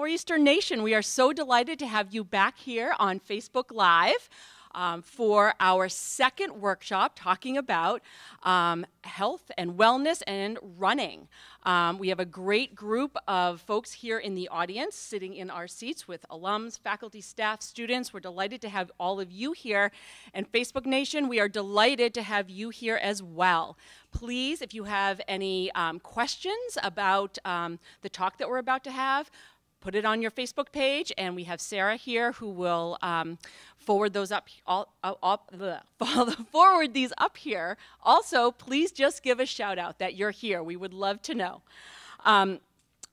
Nor'easter Nation. We are so delighted to have you back here on Facebook Live. Um, for our second workshop talking about um, health and wellness and running. Um, we have a great group of folks here in the audience sitting in our seats with alums, faculty, staff, students. We're delighted to have all of you here. And Facebook Nation, we are delighted to have you here as well. Please, if you have any um, questions about um, the talk that we're about to have, put it on your Facebook page, and we have Sarah here who will um, forward those up, all, up forward these up here. Also, please just give a shout out that you're here. We would love to know. Um,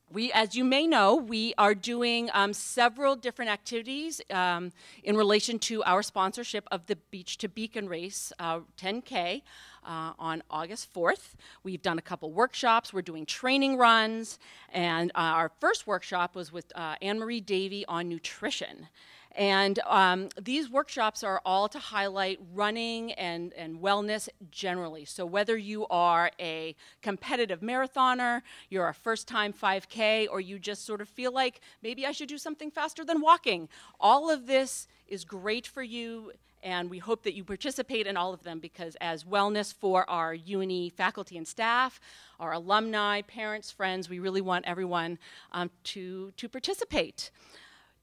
we, as you may know, we are doing um, several different activities um, in relation to our sponsorship of the Beach to Beacon race, uh, 10K, uh, on August 4th. We've done a couple workshops, we're doing training runs, and uh, our first workshop was with uh, Anne Marie Davey on nutrition. And um, these workshops are all to highlight running and, and wellness generally. So whether you are a competitive marathoner, you're a first time 5K, or you just sort of feel like maybe I should do something faster than walking, all of this is great for you and we hope that you participate in all of them because as wellness for our UNE faculty and staff, our alumni, parents, friends, we really want everyone um, to, to participate.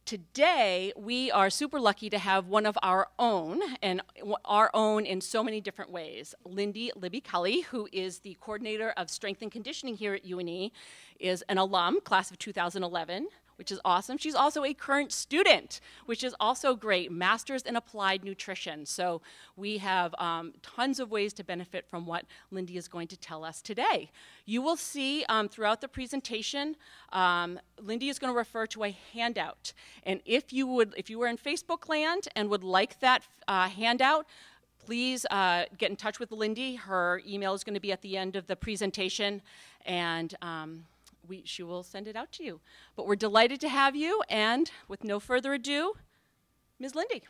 Today, we are super lucky to have one of our own, and our own in so many different ways. Lindy Libby Kelly, who is the coordinator of strength and conditioning here at UNE, is an alum, class of 2011 which is awesome. She's also a current student, which is also great, master's in applied nutrition. So we have um, tons of ways to benefit from what Lindy is going to tell us today. You will see um, throughout the presentation, um, Lindy is going to refer to a handout. And if you would, if you were in Facebook land and would like that uh, handout, please uh, get in touch with Lindy. Her email is going to be at the end of the presentation. And um, we, she will send it out to you. But we're delighted to have you, and with no further ado, Ms. Lindy.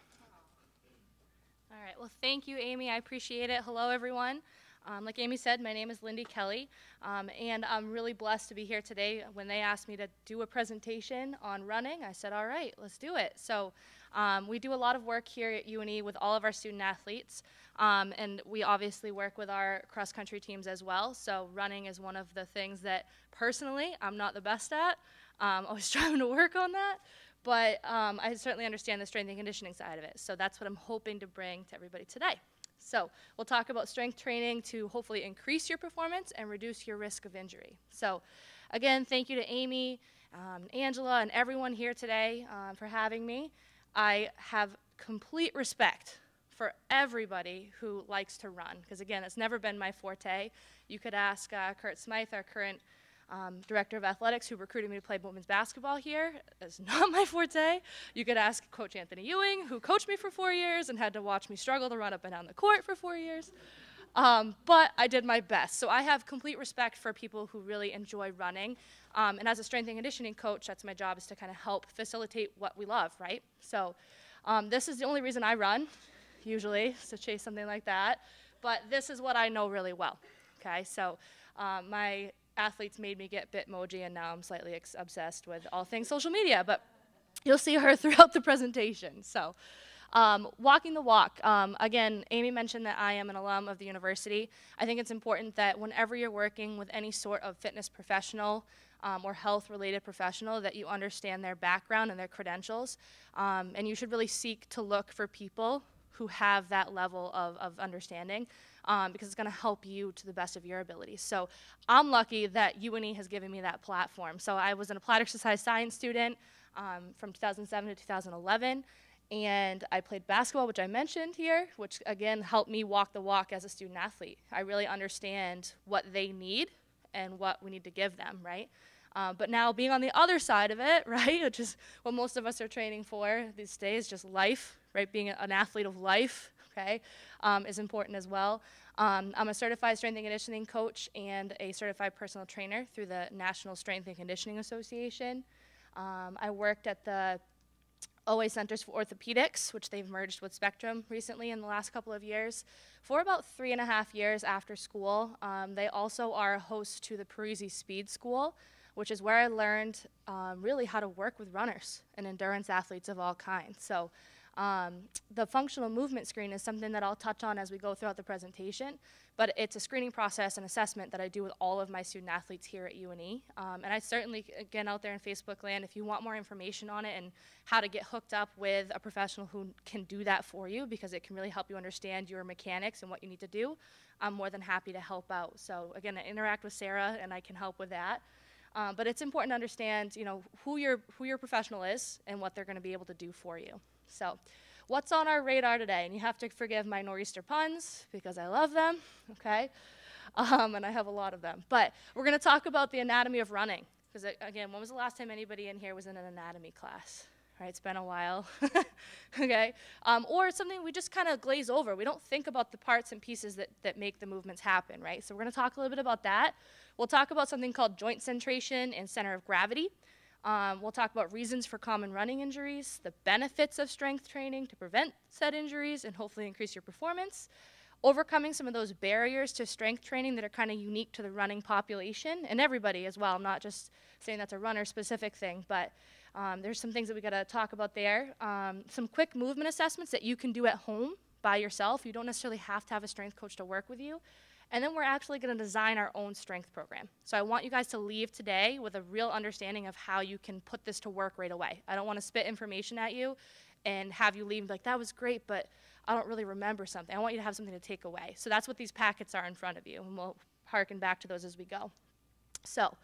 All right, well, thank you, Amy. I appreciate it. Hello, everyone. Um, like Amy said, my name is Lindy Kelly, um, and I'm really blessed to be here today. When they asked me to do a presentation on running, I said, all right, let's do it. So um, we do a lot of work here at UNE with all of our student athletes. Um, and we obviously work with our cross country teams as well. So running is one of the things that personally I'm not the best at. Um, always trying to work on that. But um, I certainly understand the strength and conditioning side of it. So that's what I'm hoping to bring to everybody today. So we'll talk about strength training to hopefully increase your performance and reduce your risk of injury. So again, thank you to Amy, um, Angela, and everyone here today uh, for having me. I have complete respect for everybody who likes to run, because again, it's never been my forte. You could ask uh, Kurt Smythe, our current um, director of athletics, who recruited me to play women's basketball here. It's not my forte. You could ask Coach Anthony Ewing, who coached me for four years and had to watch me struggle to run up and down the court for four years. Um, but I did my best. So I have complete respect for people who really enjoy running. Um, and as a strength and conditioning coach, that's my job is to kind of help facilitate what we love, right? So um, this is the only reason I run usually to chase something like that. But this is what I know really well. Okay, so um, my athletes made me get Bitmoji, and now I'm slightly obsessed with all things social media. But you'll see her throughout the presentation. So. Um, walking the walk. Um, again, Amy mentioned that I am an alum of the university. I think it's important that whenever you're working with any sort of fitness professional um, or health related professional, that you understand their background and their credentials. Um, and you should really seek to look for people who have that level of, of understanding um, because it's going to help you to the best of your abilities. So I'm lucky that UNE has given me that platform. So I was an applied exercise science student um, from 2007 to 2011. And I played basketball, which I mentioned here, which again helped me walk the walk as a student athlete. I really understand what they need and what we need to give them, right? Uh, but now being on the other side of it, right, which is what most of us are training for these days, just life, right? Being an athlete of life, okay, um, is important as well. Um, I'm a certified strength and conditioning coach and a certified personal trainer through the National Strength and Conditioning Association. Um, I worked at the OA Centers for Orthopedics, which they've merged with Spectrum recently in the last couple of years, for about three and a half years after school. Um, they also are host to the Parisi Speed School, which is where I learned um, really how to work with runners and endurance athletes of all kinds. So um, the functional movement screen is something that I'll touch on as we go throughout the presentation, but it's a screening process and assessment that I do with all of my student athletes here at UNE. Um, and I certainly, again, out there in Facebook land, if you want more information on it and how to get hooked up with a professional who can do that for you, because it can really help you understand your mechanics and what you need to do, I'm more than happy to help out. So again, I interact with Sarah and I can help with that. Um, but it's important to understand, you know, who your who your professional is and what they're going to be able to do for you. So, what's on our radar today? And you have to forgive my nor'easter puns because I love them. Okay, um, and I have a lot of them. But we're going to talk about the anatomy of running. Because again, when was the last time anybody in here was in an anatomy class? Right, it's been a while. okay, um, or something we just kind of glaze over. We don't think about the parts and pieces that that make the movements happen. Right. So we're going to talk a little bit about that. We'll talk about something called joint centration and center of gravity. Um, we'll talk about reasons for common running injuries, the benefits of strength training to prevent said injuries and hopefully increase your performance, overcoming some of those barriers to strength training that are kind of unique to the running population and everybody as well. I'm not just saying that's a runner specific thing, but um, there's some things that we got to talk about there. Um, some quick movement assessments that you can do at home by yourself. You don't necessarily have to have a strength coach to work with you. And then we're actually going to design our own strength program. So I want you guys to leave today with a real understanding of how you can put this to work right away. I don't want to spit information at you and have you leave like, that was great, but I don't really remember something. I want you to have something to take away. So that's what these packets are in front of you, and we'll harken back to those as we go. So,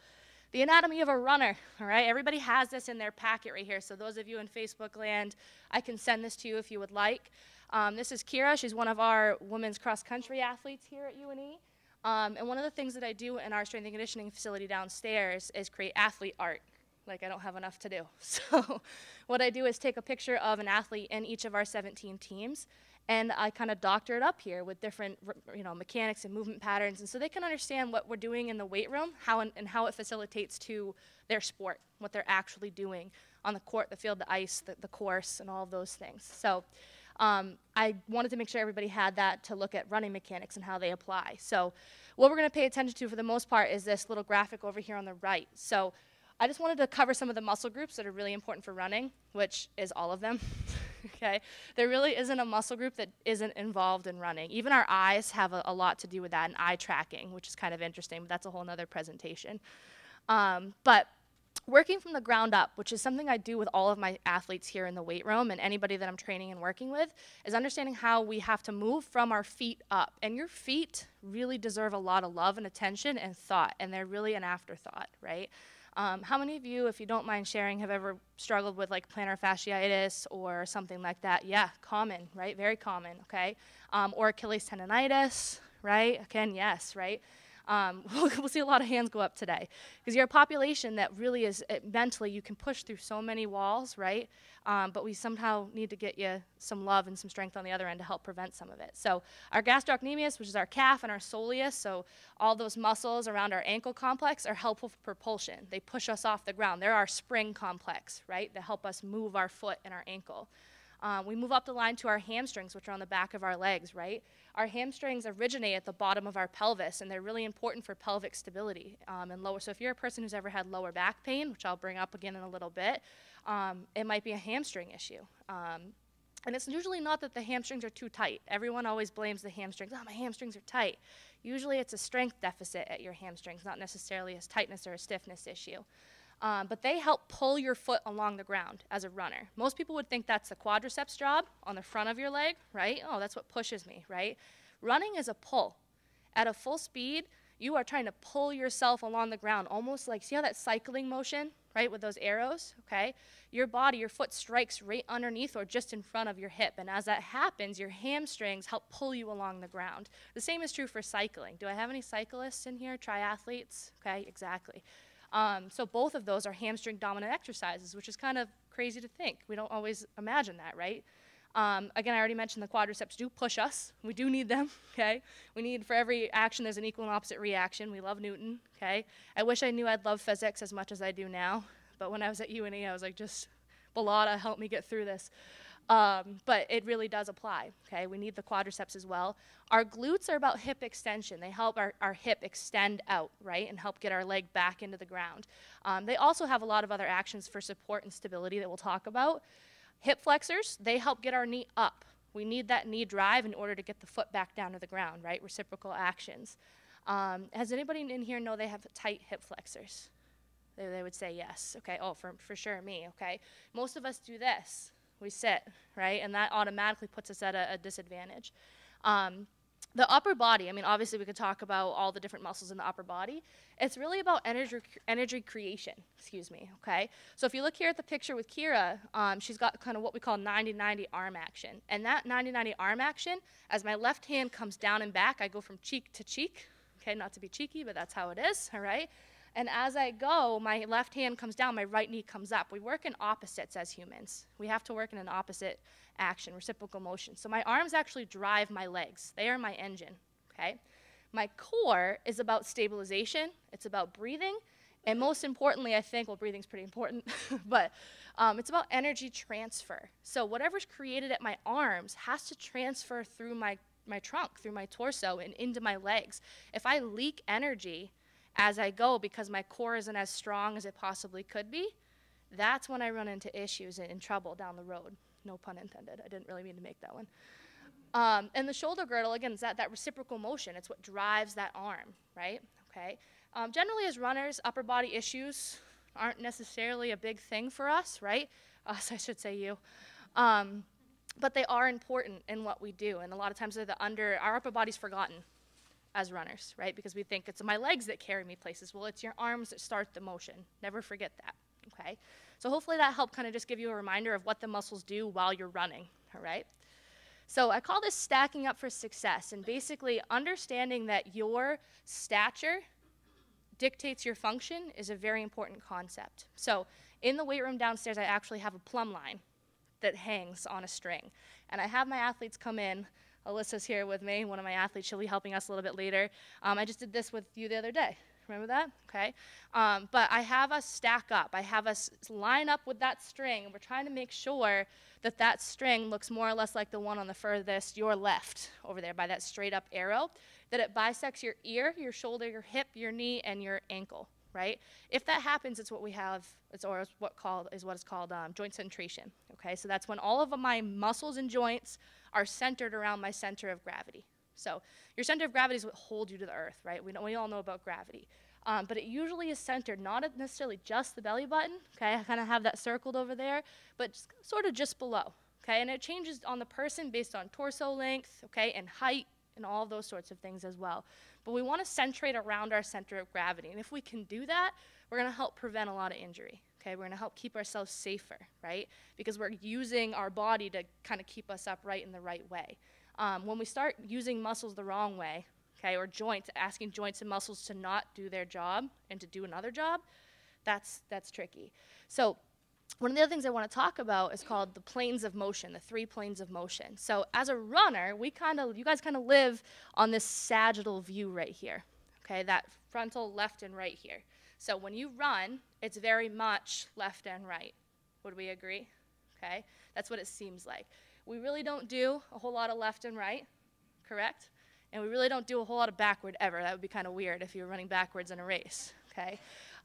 the anatomy of a runner, all right? Everybody has this in their packet right here. So, those of you in Facebook land, I can send this to you if you would like. Um, this is Kira. She's one of our women's cross country athletes here at UNE. Um, and one of the things that I do in our strength and conditioning facility downstairs is create athlete art. Like, I don't have enough to do. So, what I do is take a picture of an athlete in each of our 17 teams, and I kind of doctor it up here with different, you know, mechanics and movement patterns, and so they can understand what we're doing in the weight room, how and how it facilitates to their sport, what they're actually doing on the court, the field, the ice, the, the course, and all of those things. So, um, I wanted to make sure everybody had that to look at running mechanics and how they apply. So what we're going to pay attention to for the most part is this little graphic over here on the right. So I just wanted to cover some of the muscle groups that are really important for running, which is all of them. okay, there really isn't a muscle group that isn't involved in running. Even our eyes have a, a, lot to do with that and eye tracking, which is kind of interesting, but that's a whole other presentation. Um, but working from the ground up, which is something I do with all of my athletes here in the weight room and anybody that I'm training and working with, is understanding how we have to move from our feet up. And your feet really deserve a lot of love and attention and thought, and they're really an afterthought, right? Um, how many of you, if you don't mind sharing, have ever struggled with like plantar fasciitis or something like that? Yeah, common, right? Very common, okay? Um, or Achilles tendonitis, right? Again, yes, right? Um, we'll, we'll, see a lot of hands go up today because you're a population that really is uh, mentally you can push through so many walls, right? Um, but we somehow need to get you some love and some strength on the other end to help prevent some of it. So our gastrocnemius, which is our calf, and our soleus, so all those muscles around our ankle complex are helpful for propulsion. They push us off the ground. They're our spring complex, right? That help us move our foot and our ankle. Um, we move up the line to our hamstrings, which are on the back of our legs, right? Our hamstrings originate at the bottom of our pelvis, and they're really important for pelvic stability um, and lower. So if you're a person who's ever had lower back pain, which I'll bring up again in a little bit, um, it might be a hamstring issue. Um, and it's usually not that the hamstrings are too tight. Everyone always blames the hamstrings. Oh, my hamstrings are tight. Usually it's a strength deficit at your hamstrings, not necessarily a tightness or a stiffness issue um, but they help pull your foot along the ground as a runner. Most people would think that's the quadriceps job on the front of your leg, right? Oh, that's what pushes me, right? Running is a pull. At a full speed, you are trying to pull yourself along the ground, almost like, see how that cycling motion, right, with those arrows, okay? Your body, your foot strikes right underneath or just in front of your hip. And as that happens, your hamstrings help pull you along the ground. The same is true for cycling. Do I have any cyclists in here, triathletes? Okay, exactly. Um, so both of those are hamstring dominant exercises, which is kind of crazy to think. We don't always imagine that, right? Um, again, I already mentioned the quadriceps do push us. We do need them, okay? We need, for every action, there's an equal and opposite reaction. We love Newton, okay? I wish I knew I'd love physics as much as I do now, but when I was at UNE, I was like, just, Bellotta, help me get through this. Um, but it really does apply, okay? We need the quadriceps as well. Our glutes are about hip extension. They help our, our hip extend out, right, and help get our leg back into the ground. Um, they also have a lot of other actions for support and stability that we'll talk about. Hip flexors, they help get our knee up. We need that knee drive in order to get the foot back down to the ground, right? Reciprocal actions. Um, has anybody in here know they have tight hip flexors? They, they would say yes. Okay. Oh, for, for sure, me. Okay. Most of us do this. We sit, right? And that automatically puts us at a, a disadvantage. Um, the upper body, I mean, obviously we could talk about all the different muscles in the upper body. It's really about energy, energy creation, excuse me, okay? So if you look here at the picture with Kira, um, she's got kind of what we call 90-90 arm action. And that 90-90 arm action, as my left hand comes down and back, I go from cheek to cheek, okay? Not to be cheeky, but that's how it is, all right? And as I go, my left hand comes down, my right knee comes up. We work in opposites as humans. We have to work in an opposite action, reciprocal motion. So my arms actually drive my legs. They are my engine, okay? My core is about stabilization. It's about breathing. And most importantly, I think, well, breathing's pretty important, but um, it's about energy transfer. So whatever's created at my arms has to transfer through my, my trunk, through my torso, and into my legs. If I leak energy, as I go because my core isn't as strong as it possibly could be, that's when I run into issues and in trouble down the road. No pun intended. I didn't really mean to make that one. Um, and the shoulder girdle, again, is that, that reciprocal motion. It's what drives that arm, right? Okay. Um, generally, as runners, upper body issues aren't necessarily a big thing for us, right? Us, I should say you. Um, but they are important in what we do. And a lot of times they're the under, our upper body's forgotten as runners, right? Because we think it's my legs that carry me places. Well, it's your arms that start the motion. Never forget that, okay? So hopefully that helped kind of just give you a reminder of what the muscles do while you're running, all right? So I call this stacking up for success, and basically understanding that your stature dictates your function is a very important concept. So in the weight room downstairs, I actually have a plumb line that hangs on a string. And I have my athletes come in Alyssa's here with me, one of my athletes. She'll be helping us a little bit later. Um, I just did this with you the other day. Remember that? Okay. Um, but I have us stack up. I have us line up with that string, and we're trying to make sure that that string looks more or less like the one on the furthest, your left, over there by that straight up arrow, that it bisects your ear, your shoulder, your hip, your knee, and your ankle right? If that happens, it's what we have, it's or what called is what is called um, joint centration. Okay, so that's when all of my muscles and joints are centered around my center of gravity. So your center of gravity is what holds you to the earth, right? We, know, we all know about gravity. Um, but it usually is centered not necessarily just the belly button, okay? I kind of have that circled over there, but sort of just below, okay? And it changes on the person based on torso length, okay, and height, and all those sorts of things as well. But we want to centrate around our center of gravity. And if we can do that, we're going to help prevent a lot of injury. Okay, we're going to help keep ourselves safer, right? Because we're using our body to kind of keep us upright in the right way. Um, when we start using muscles the wrong way, okay, or joints, asking joints and muscles to not do their job and to do another job, that's that's tricky. So one of the other things I want to talk about is called the planes of motion, the three planes of motion. So as a runner, we kind of, you guys kind of live on this sagittal view right here, okay, that frontal left and right here. So when you run, it's very much left and right. Would we agree? Okay, that's what it seems like. We really don't do a whole lot of left and right, correct? And we really don't do a whole lot of backward ever. That would be kind of weird if you were running backwards in a race, okay?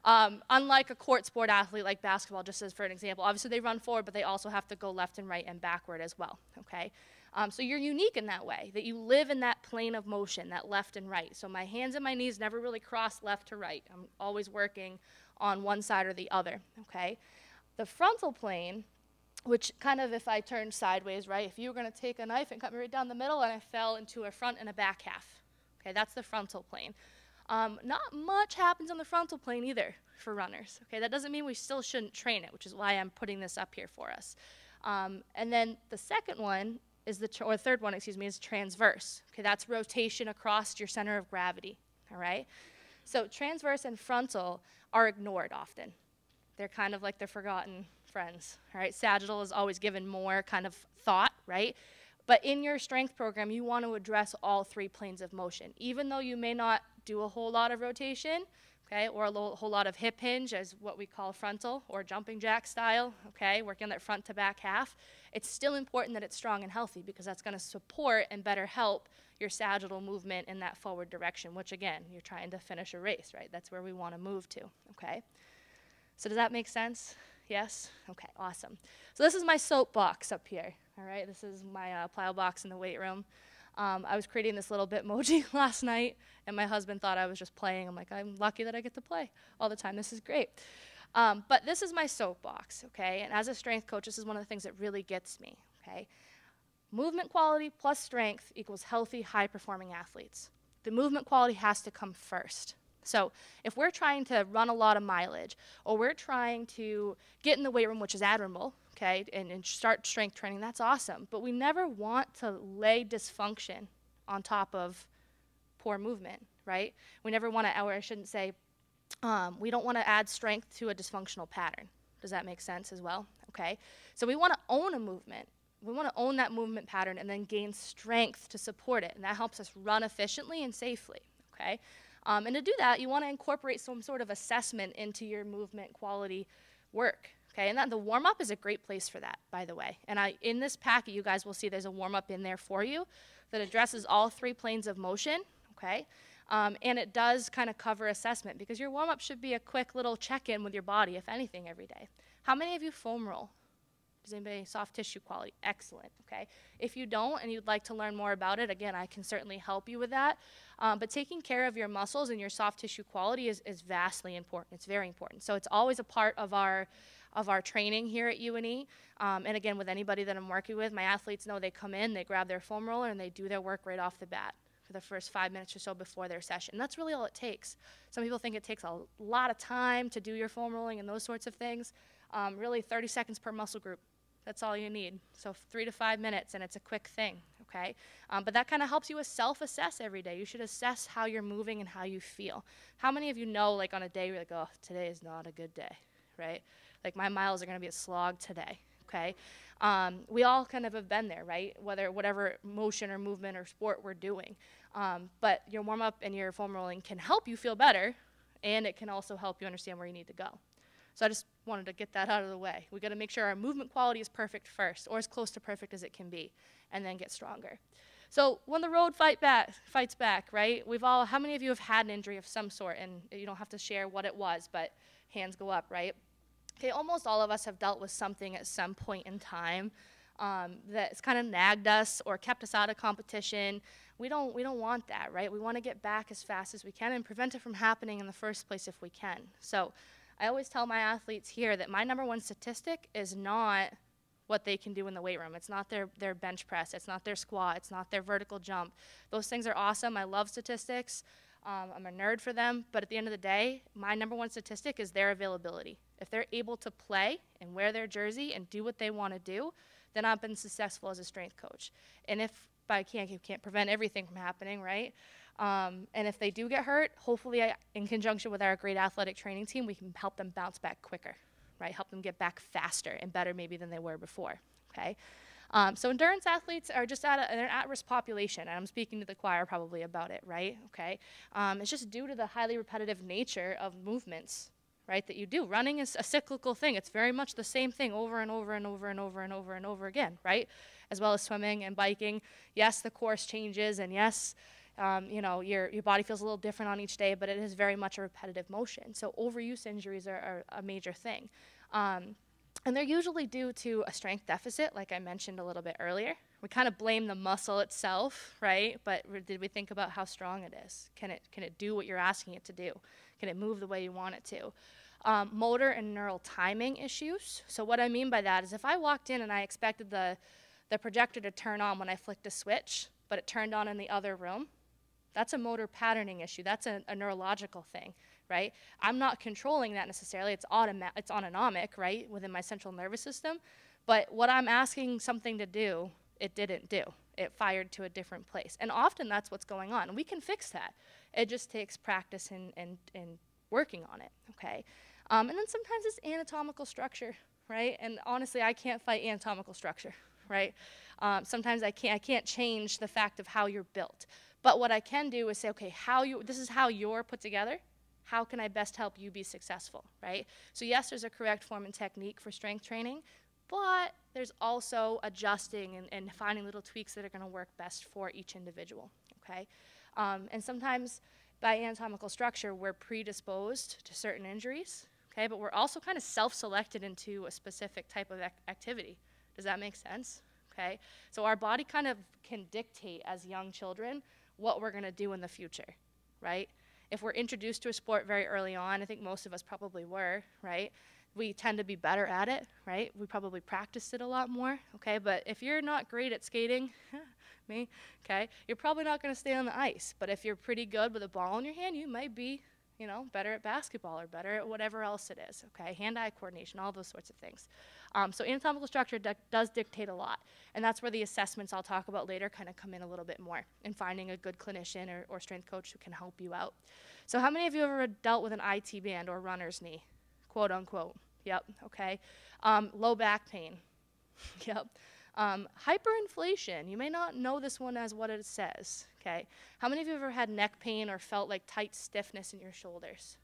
Um, unlike a court sport athlete like basketball, just as for an example, obviously they run forward, but they also have to go left and right and backward as well, okay? Um, so you're unique in that way, that you live in that plane of motion, that left and right. So my hands and my knees never really cross left to right. I'm always working on one side or the other, okay? The frontal plane, which kind of if I turned sideways, right, if you were going to take a knife and cut me right down the middle and I fell into a front and a back half, okay, that's the frontal plane. Um, not much happens on the frontal plane either for runners, okay? That doesn't mean we still shouldn't train it, which is why I'm putting this up here for us. Um, and then the second one is the, or third one, excuse me, is transverse. Okay, that's rotation across your center of gravity, all right? So transverse and frontal are ignored often. They're kind of like the forgotten friends, all right? Sagittal is always given more kind of thought, right? But in your strength program, you want to address all three planes of motion. Even though you may not do a whole lot of rotation, okay, or a whole lot of hip hinge as what we call frontal or jumping jack style, okay, working that front to back half, it's still important that it's strong and healthy because that's going to support and better help your sagittal movement in that forward direction, which again, you're trying to finish a race, right? That's where we want to move to, okay? So does that make sense? Yes? Okay, awesome. So this is my soapbox up here, all right? This is my uh, plyo box in the weight room. Um, I was creating this little Bitmoji last night, and my husband thought I was just playing. I'm like, I'm lucky that I get to play all the time. This is great. Um, but this is my soapbox, okay? And as a strength coach, this is one of the things that really gets me, okay? Movement quality plus strength equals healthy, high performing athletes. The movement quality has to come first. So if we're trying to run a lot of mileage, or we're trying to get in the weight room, which is admirable, okay, and, and start strength training, that's awesome. But we never want to lay dysfunction on top of poor movement, right? We never want to, or I shouldn't say, um, we don't want to add strength to a dysfunctional pattern. Does that make sense as well? Okay. So we want to own a movement. We want to own that movement pattern and then gain strength to support it. And that helps us run efficiently and safely. Okay. Um, and to do that, you want to incorporate some sort of assessment into your movement quality work. Okay, and the warm up is a great place for that, by the way. And I, in this packet, you guys will see there's a warm up in there for you that addresses all three planes of motion. Okay, um, and it does kind of cover assessment because your warm up should be a quick little check in with your body, if anything, every day. How many of you foam roll? Does anybody soft tissue quality? Excellent. Okay. If you don't and you'd like to learn more about it, again, I can certainly help you with that. Um, but taking care of your muscles and your soft tissue quality is, is vastly important. It's very important. So it's always a part of our of our training here at UNE. Um, and again, with anybody that I'm working with, my athletes know they come in, they grab their foam roller, and they do their work right off the bat for the first five minutes or so before their session. That's really all it takes. Some people think it takes a lot of time to do your foam rolling and those sorts of things. Um, really, 30 seconds per muscle group. That's all you need. So three to five minutes, and it's a quick thing, okay? Um, but that kind of helps you self-assess every day. You should assess how you're moving and how you feel. How many of you know, like on a day, you're like, oh, today is not a good day, right? Like my miles are going to be a slog today, okay? Um, we all kind of have been there, right? Whether whatever motion or movement or sport we're doing. Um, but your warm up and your foam rolling can help you feel better, and it can also help you understand where you need to go. So I just wanted to get that out of the way. We got to make sure our movement quality is perfect first, or as close to perfect as it can be, and then get stronger. So when the road fight back, fights back, right? We've all. How many of you have had an injury of some sort, and you don't have to share what it was, but hands go up, right? Okay, almost all of us have dealt with something at some point in time um, that's kind of nagged us or kept us out of competition. We don't, we don't want that, right? We want to get back as fast as we can and prevent it from happening in the first place if we can. So I always tell my athletes here that my number one statistic is not what they can do in the weight room. It's not their, their bench press, it's not their squat, it's not their vertical jump. Those things are awesome. I love statistics. Um, I'm a nerd for them, but at the end of the day, my number one statistic is their availability. If they're able to play and wear their jersey and do what they want to do, then I've been successful as a strength coach. And if I can't, can't prevent everything from happening, right? Um, and if they do get hurt, hopefully, I, in conjunction with our great athletic training team, we can help them bounce back quicker, right? Help them get back faster and better maybe than they were before, okay? Um, so endurance athletes are just at a, an at-risk population, and I'm speaking to the choir probably about it, right? Okay, um, it's just due to the highly repetitive nature of movements, right? That you do. Running is a cyclical thing. It's very much the same thing over and over and over and over and over and over again, right? As well as swimming and biking. Yes, the course changes, and yes, um, you know, your, your body feels a little different on each day, but it is very much a repetitive motion. So overuse injuries are, are a major thing. Um, and they're usually due to a strength deficit, like I mentioned a little bit earlier. We kind of blame the muscle itself, right? But did we think about how strong it is? Can it, can it do what you're asking it to do? Can it move the way you want it to? Um, motor and neural timing issues. So what I mean by that is if I walked in and I expected the, the projector to turn on when I flicked a switch, but it turned on in the other room, that's a motor patterning issue. That's a, a neurological thing right? I'm not controlling that necessarily. It's, automa- it's autonomic, right, within my central nervous system. But what I'm asking something to do, it didn't do. It fired to a different place. And often that's what's going on. We can fix that. It just takes practice and, and, and working on it, okay? Um, and then sometimes it's anatomical structure, right? And honestly, I can't fight anatomical structure, right? Um, sometimes I can't, I can't change the fact of how you're built. But what I can do is say, okay, how you, this is how you're put together how can I best help you be successful, right? So yes, there's a correct form and technique for strength training, but there's also adjusting and, and finding little tweaks that are going to work best for each individual. Okay, um, and sometimes by anatomical structure we're predisposed to certain injuries. Okay, but we're also kind of self-selected into a specific type of ac activity. Does that make sense? Okay, so our body kind of can dictate as young children what we're going to do in the future, right? If we're introduced to a sport very early on, I think most of us probably were, right? we tend to be better at it, right? We probably practiced it a lot more, okay? But if you're not great at skating, me, okay, you're probably not going to stay on the ice. But if you're pretty good with a ball in your hand, you might be, you know, better at basketball or better at whatever else it is, okay? Hand-eye coordination, all those sorts of things. Um, so anatomical structure does dictate a lot, and that's where the assessments I'll talk about later kind of come in a little bit more, in finding a good clinician or, or strength coach who can help you out. So how many of you have ever dealt with an IT band or runner's knee, quote unquote? Yep, okay. Um, low back pain. yep. Um, hyperinflation. You may not know this one as what it says. Okay. How many of you have ever had neck pain or felt like tight stiffness in your shoulders?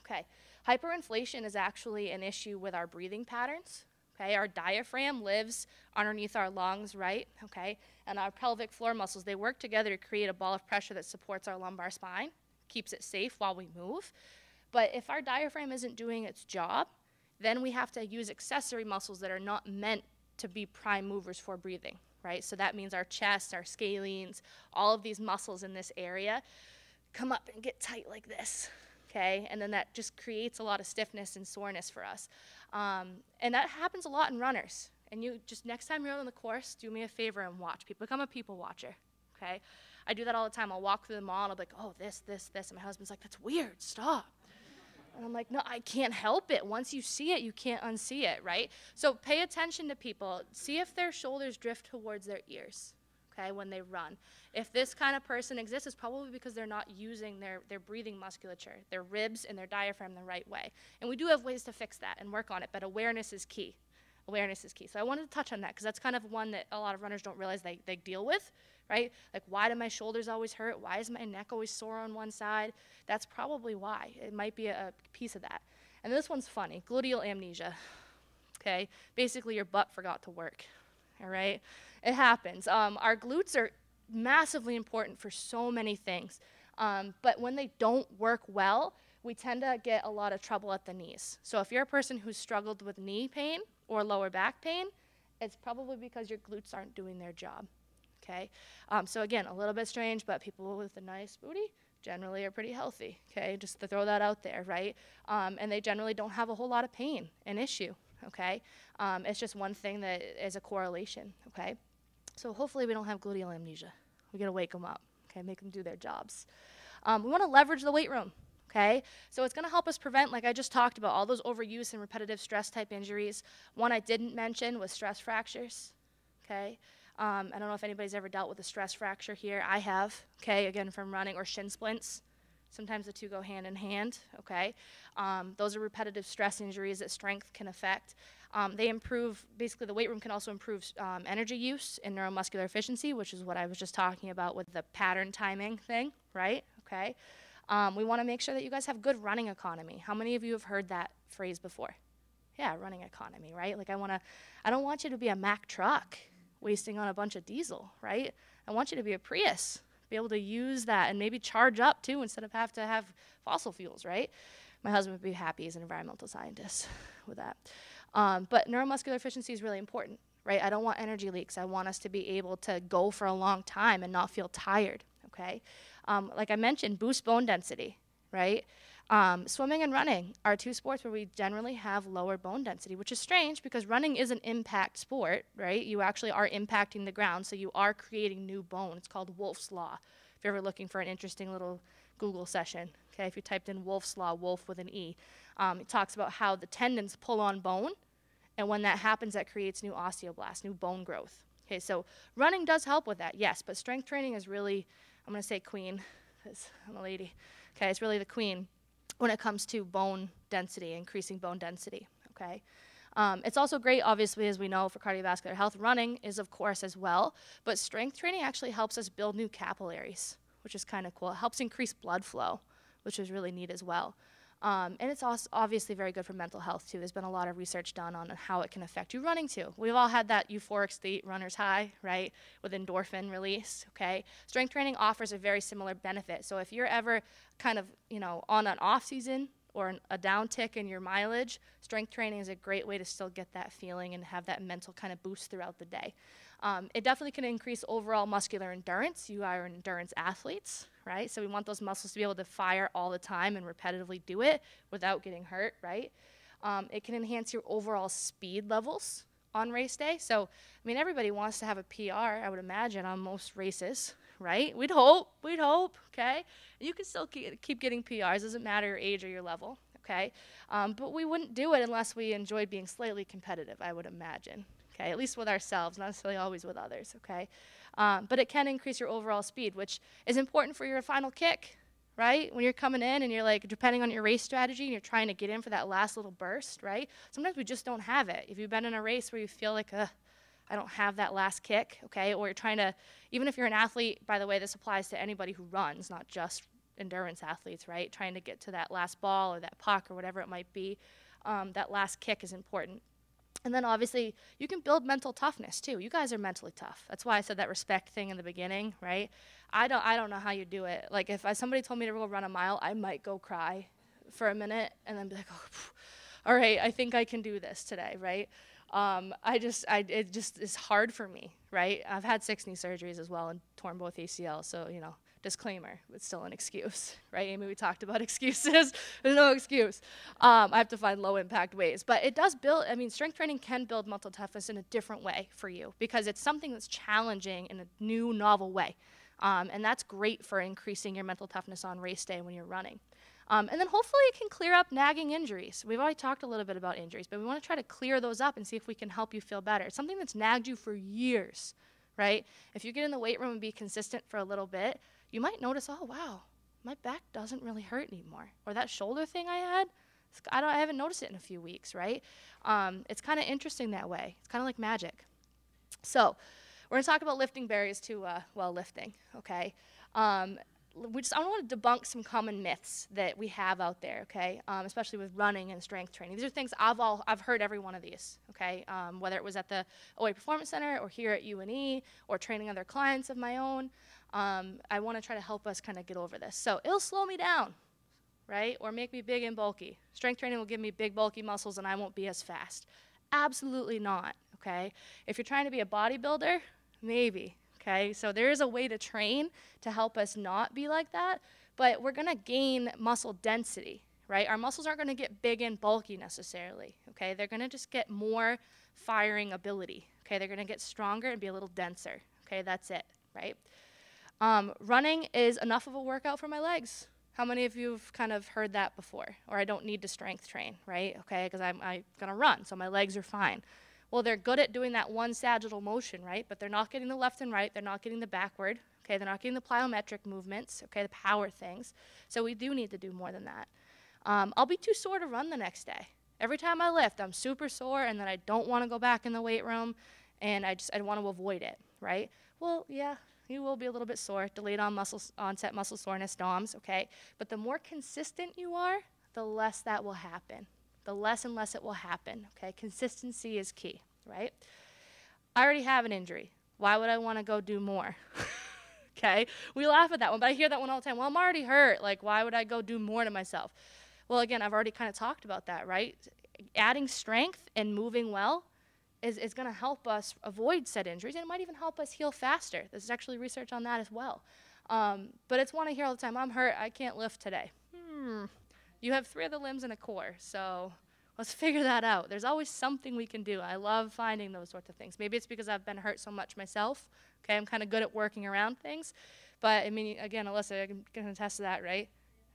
Okay. Hyperinflation is actually an issue with our breathing patterns. Okay, our diaphragm lives underneath our lungs, right? Okay, and our pelvic floor muscles, they work together to create a ball of pressure that supports our lumbar spine, keeps it safe while we move. But if our diaphragm isn't doing its job, then we have to use accessory muscles that are not meant to be prime movers for breathing, right? So that means our chest, our scalenes, all of these muscles in this area come up and get tight like this, okay? And then that just creates a lot of stiffness and soreness for us. Um, and that happens a lot in runners. And you just next time you're on the course, do me a favor and watch. People become a people watcher, okay? I do that all the time. I'll walk through the mall and I'll be like, oh, this, this, this. And my husband's like, that's weird. Stop. And I'm like, no, I can't help it. Once you see it, you can't unsee it, right? So pay attention to people. See if their shoulders drift towards their ears, okay, when they run. If this kind of person exists, it's probably because they're not using their, their breathing musculature, their ribs and their diaphragm the right way. And we do have ways to fix that and work on it, but awareness is key. Awareness is key. So I wanted to touch on that because that's kind of one that a lot of runners don't realize they, they deal with right? Like, why do my shoulders always hurt? Why is my neck always sore on one side? That's probably why. It might be a, piece of that. And this one's funny gluteal amnesia. Okay, basically, your butt forgot to work. All right, it happens. Um, our glutes are massively important for so many things, um, but when they don't work well, we tend to get a lot of trouble at the knees. So if you're a person who's struggled with knee pain or lower back pain, it's probably because your glutes aren't doing their job okay? Um, so again, a little bit strange, but people with a nice booty generally are pretty healthy, okay? Just to throw that out there, right? Um, and they generally don't have a whole lot of pain, an issue, okay? Um, it's just one thing that is a correlation, okay? So hopefully we don't have gluteal amnesia. We gotta wake them up, okay? Make them do their jobs. Um, we wanna leverage the weight room, okay? So it's gonna help us prevent, like I just talked about, all those overuse and repetitive stress type injuries. One I didn't mention was stress fractures, okay? Um, I don't know if anybody's ever dealt with a stress fracture here. I have, okay, again from running, or shin splints. Sometimes the two go hand in hand, okay? Um, those are repetitive stress injuries that strength can affect. Um, they improve, basically, the weight room can also improve um, energy use and neuromuscular efficiency, which is what I was just talking about with the pattern timing thing, right? Okay. Um, we want to make sure that you guys have good running economy. How many of you have heard that phrase before? Yeah, running economy, right? Like I want to, I don't want you to be a Mack truck wasting on a bunch of diesel, right? I want you to be a Prius, be able to use that and maybe charge up too instead of have to have fossil fuels, right? My husband would be happy as an environmental scientist with that. Um, but neuromuscular efficiency is really important, right? I don't want energy leaks. I want us to be able to go for a long time and not feel tired, okay? Um, like I mentioned, boost bone density, right? Um, swimming and running are two sports where we generally have lower bone density, which is strange because running is an impact sport, right? You actually are impacting the ground, so you are creating new bone. It's called Wolff's Law. If you're ever looking for an interesting little Google session, okay, if you typed in Wolff's Law, Wolf with an E, um, it talks about how the tendons pull on bone, and when that happens, that creates new osteoblasts, new bone growth. Okay, so running does help with that, yes, but strength training is really, I'm to say queen, because I'm a lady. Okay, it's really the queen when it comes to bone density, increasing bone density, okay? Um, it's also great, obviously, as we know, for cardiovascular health. Running is, of course, as well, but strength training actually helps us build new capillaries, which is kind of cool. It helps increase blood flow, which is really neat as well. Um, and it's also obviously very good for mental health too. There's been a lot of research done on how it can affect you running too. We've all had that euphoric state, runner's high, right, with endorphin release. Okay, strength training offers a very similar benefit. So if you're ever kind of you know on an off season or an, a downtick in your mileage, strength training is a great way to still get that feeling and have that mental kind of boost throughout the day. Um, it definitely can increase overall muscular endurance. You are endurance athletes, right? So we want those muscles to be able to fire all the time and repetitively do it without getting hurt, right? Um, it can enhance your overall speed levels on race day. So, I mean, everybody wants to have a PR, I would imagine, on most races, right? We'd hope, we'd hope, okay? You can still keep getting PRs, doesn't matter your age or your level, okay? Um, but we wouldn't do it unless we enjoyed being slightly competitive, I would imagine, okay? At least with ourselves, not necessarily always with others, okay? Um, but it can increase your overall speed, which is important for your final kick, right? When you're coming in and you're like, depending on your race strategy, and you're trying to get in for that last little burst, right? Sometimes we just don't have it. If you've been in a race where you feel like, Ugh, I don't have that last kick, okay? Or you're trying to, even if you're an athlete, by the way, this applies to anybody who runs, not just endurance athletes, right? Trying to get to that last ball or that puck or whatever it might be, um, that last kick is important. And then obviously, you can build mental toughness too. You guys are mentally tough. That's why I said that respect thing in the beginning, right? I don't, I don't know how you do it. Like if I, somebody told me to go run a mile, I might go cry for a minute and then be like, oh, all right, I think I can do this today, right? Um, I just, I, it just is hard for me, right? I've had six knee surgeries as well and torn both ACL, so you know, disclaimer, it's still an excuse, right? Amy, we talked about excuses. There's no excuse. Um, I have to find low impact ways. But it does build, I mean, strength training can build mental toughness in a different way for you because it's something that's challenging in a new, novel way. Um, and that's great for increasing your mental toughness on race day when you're running. Um, and then hopefully it can clear up nagging injuries. We've already talked a little bit about injuries, but we want to try to clear those up and see if we can help you feel better. It's something that's nagged you for years, right? If you get in the weight room and be consistent for a little bit, you might notice, oh, wow, my back doesn't really hurt anymore. Or that shoulder thing I had, I, don't, I haven't noticed it in a few weeks, right? Um, it's kind of interesting that way. It's kind of like magic. So, we're going to talk about lifting barriers to, uh, well, lifting, okay? Um, we just, I want to debunk some common myths that we have out there, okay? Um, especially with running and strength training. These are things I've all I've heard every one of these, okay? Um, whether it was at the OA Performance Center or here at UNE or training other clients of my own. Um, I want to try to help us kind of get over this. So it'll slow me down, right? Or make me big and bulky. Strength training will give me big, bulky muscles and I won't be as fast. Absolutely not, okay? If you're trying to be a bodybuilder, maybe, okay? So there is a way to train to help us not be like that, but we're going to gain muscle density, right? Our muscles aren't going to get big and bulky necessarily, okay? They're going to just get more firing ability, okay? They're going to get stronger and be a little denser, okay? That's it, right? Um, running is enough of a workout for my legs. How many of you have kind of heard that before? Or I don't need to strength train, right? Okay, because I'm, I'm going to run, so my legs are fine. Well, they're good at doing that one sagittal motion, right? But they're not getting the left and right, they're not getting the backward, okay? They're not getting the plyometric movements, okay, the power things. So we do need to do more than that. Um, I'll be too sore to run the next day. Every time I lift, I'm super sore, and then I don't want to go back in the weight room, and I just I want to avoid it, right? Well, yeah, you will be a little bit sore, delayed on muscle, onset muscle soreness, DOMS, okay? But the more consistent you are, the less that will happen. The less and less it will happen, okay? Consistency is key, right? I already have an injury. Why would I want to go do more? okay? We laugh at that one, but I hear that one all the time. Well, I'm already hurt. Like, why would I go do more to myself? Well, again, I've already kind of talked about that, right? Adding strength and moving well is, is going to help us avoid said injuries, and it might even help us heal faster. There's actually research on that as well. Um, but it's one I hear all the time. I'm hurt. I can't lift today. Hmm. You have three of the limbs and a core, so let's figure that out. There's always something we can do. I love finding those sorts of things. Maybe it's because I've been hurt so much myself. Okay, I'm kind of good at working around things. But I mean, again, Alyssa, I can attest to that, right?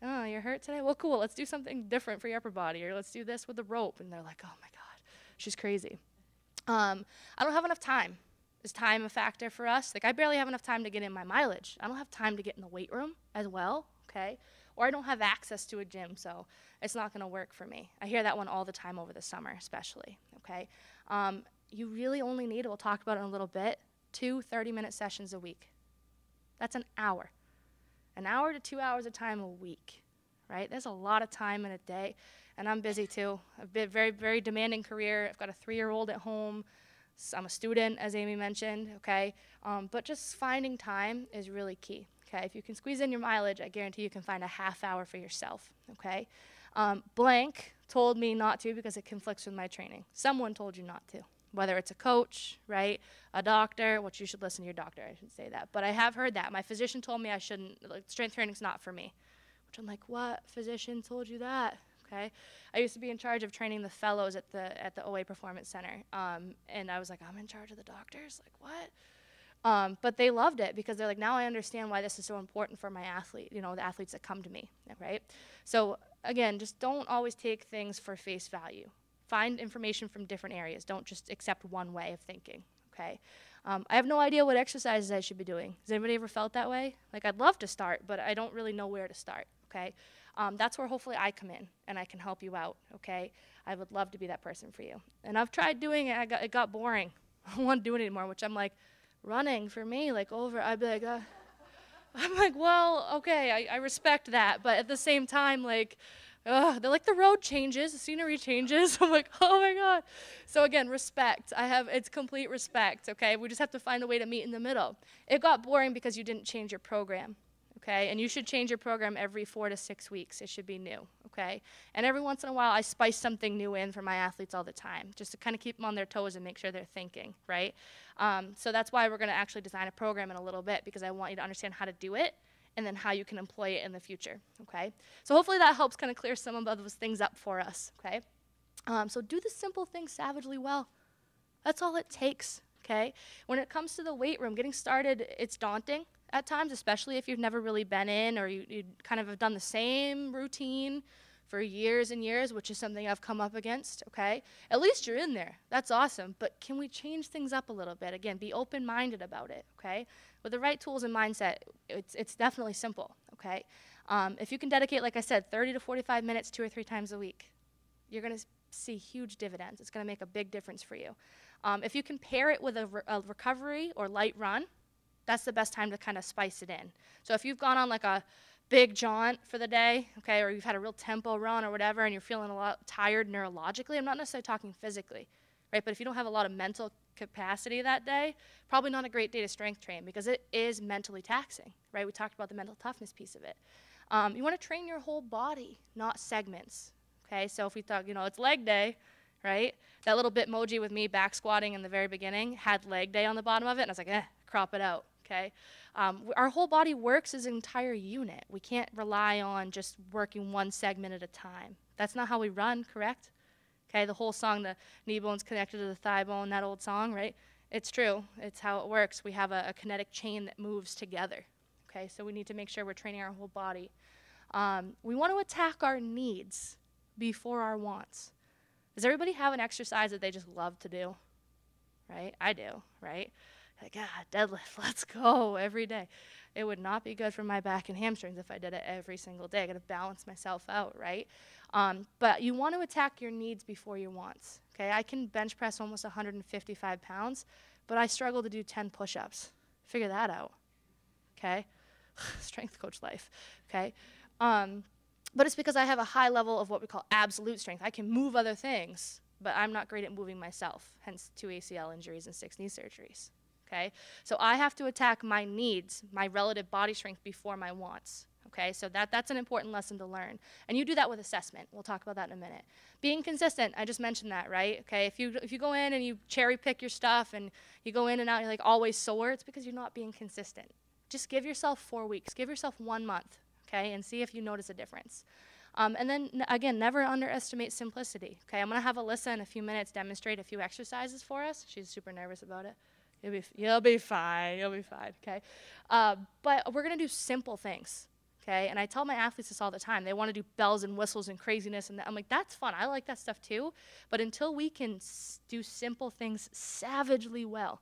Oh, you're hurt today? Well, cool. Let's do something different for your upper body, or let's do this with the rope. And they're like, oh my God, she's crazy. Um, I don't have enough time. Is time a factor for us? Like, I barely have enough time to get in my mileage. I don't have time to get in the weight room as well, okay? Or I don't have access to a gym, so it's not going to work for me. I hear that one all the time over the summer, especially, okay? Um, you really only need, we'll talk about it in a little bit, two 30 minute sessions a week. That's an hour. An hour to two hours of time a week, right? There's a lot of time in a day, and I'm busy too. I've been very, very demanding career. I've got a three-year-old at home. I'm a student, as Amy mentioned, okay? Um, but just finding time is really key, okay? If you can squeeze in your mileage, I guarantee you can find a half hour for yourself, okay? Um, blank told me not to because it conflicts with my training. Someone told you not to, whether it's a coach, right? A doctor, which you should listen to your doctor, I should say that. But I have heard that. My physician told me I shouldn't, like, strength training's not for me. Which I'm like, what physician told you that? Okay. I used to be in charge of training the fellows at the at the OA Performance Center, um, and I was like, I'm in charge of the doctors. Like what? Um, but they loved it because they're like, now I understand why this is so important for my athlete. You know, the athletes that come to me, right? So again, just don't always take things for face value. Find information from different areas. Don't just accept one way of thinking. Okay. Um, I have no idea what exercises I should be doing. Has anybody ever felt that way? Like I'd love to start, but I don't really know where to start. Okay um, that's where hopefully I come in and I can help you out, okay? I would love to be that person for you. And I've tried doing it, I got, it got boring. I don't want to do it anymore, which I'm like, running for me, like over, I'd be like, uh, I'm like, well, okay, I, I respect that, but at the same time, like, they're like the road changes, the scenery changes. I'm like, oh my god. So again, respect. I have it's complete respect. Okay, we just have to find a way to meet in the middle. It got boring because you didn't change your program okay? And you should change your program every four to six weeks. It should be new, okay? And every once in a while, I spice something new in for my athletes all the time, just to kind of keep them on their toes and make sure they're thinking, right? Um, so that's why we're going to actually design a program in a little bit because I want you to understand how to do it and then how you can employ it in the future, okay? So hopefully that helps kind of clear some of those things up for us, okay? Um, so do the simple things savagely well. That's all it takes, okay? When it comes to the weight room, getting started, it's daunting at times, especially if you've never really been in or you, you kind of have done the same routine for years and years, which is something I've come up against, okay? At least you're in there. That's awesome. But can we change things up a little bit? Again, be open minded about it, okay? With the right tools and mindset, it's, it's definitely simple, okay? Um, if you can dedicate, like I said, 30 to 45 minutes two or three times a week, you're to see huge dividends. It's to make a big difference for you. Um, if you can pair it with a, re- a recovery or light run, that's the best time to kind of spice it in. So if you've gone on like a big jaunt for the day, okay, or you've had a real tempo run or whatever, and you're feeling a lot tired neurologically, I'm not necessarily talking physically, right? But if you don't have a lot of mental capacity that day, probably not a great day to strength train because it is mentally taxing, right? We talked about the mental toughness piece of it. Um, you want to train your whole body, not segments, okay? So if we thought, you know, it's leg day, right? That little bit Bitmoji with me back squatting in the very beginning had leg day on the bottom of it, and I was like, eh, crop it out, okay? Um, our whole body works as an entire unit. We can't rely on just working one segment at a time. That's not how we run, correct? Okay, the whole song, the knee bone's connected to the thigh bone, that old song, right? It's true. It's how it works. We have a, a kinetic chain that moves together. Okay, so we need to make sure we're training our whole body. Um, we want to attack our needs before our wants. Does everybody have an exercise that they just love to do? Right? I do, right? Like, ah, deadlift, let's go every day. It would not be good for my back and hamstrings if I did it every single day. I got to balance myself out, right? Um, but you want to attack your needs before your wants. Okay, I can bench press almost 155 pounds, but I struggle to do 10 push-ups. Figure that out. Okay, strength coach life. Okay, um, but it's because I have a high level of what we call absolute strength. I can move other things, but I'm not great at moving myself. Hence, two ACL injuries and six knee surgeries okay? So I have to attack my needs, my relative body strength before my wants. Okay, so that, that's an important lesson to learn. And you do that with assessment. We'll talk about that in a minute. Being consistent, I just mentioned that, right? Okay, if you, if you go in and you cherry pick your stuff and you go in and out, you're like always sore, it's because you're not being consistent. Just give yourself four weeks, give yourself one month, okay, and see if you notice a difference. Um, and then again, never underestimate simplicity. Okay, I'm gonna have Alyssa in a few minutes demonstrate a few exercises for us. She's super nervous about it. You'll be, you'll be fine. You'll be fine. Okay. Uh, but we're going to do simple things. Okay. And I tell my athletes this all the time. They want to do bells and whistles and craziness. And I'm like, that's fun. I like that stuff too. But until we can do simple things savagely well,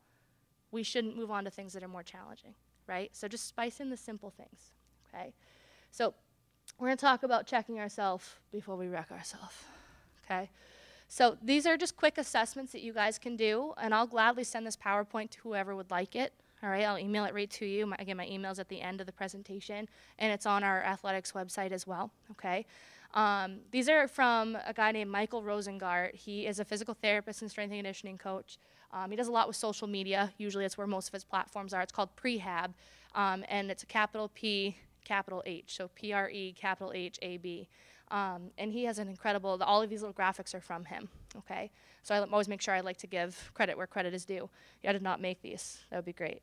we shouldn't move on to things that are more challenging. Right. So just spice in the simple things. Okay. So we're going to talk about checking ourselves before we wreck ourselves. Okay. So these are just quick assessments that you guys can do, and I'll gladly send this PowerPoint to whoever would like it. All right, I'll email it right to you. My, again, my email's at the end of the presentation, and it's on our athletics website as well. Okay. Um, these are from a guy named Michael Rosengart. He is a physical therapist and strength and conditioning coach. Um, he does a lot with social media. Usually, it's where most of his platforms are. It's called Prehab, um, and it's a capital P, capital H. So P R E, capital H A B. Um, and he has an incredible. All of these little graphics are from him. Okay. So I always make sure I like to give credit where credit is due. I did not make these. That would be great,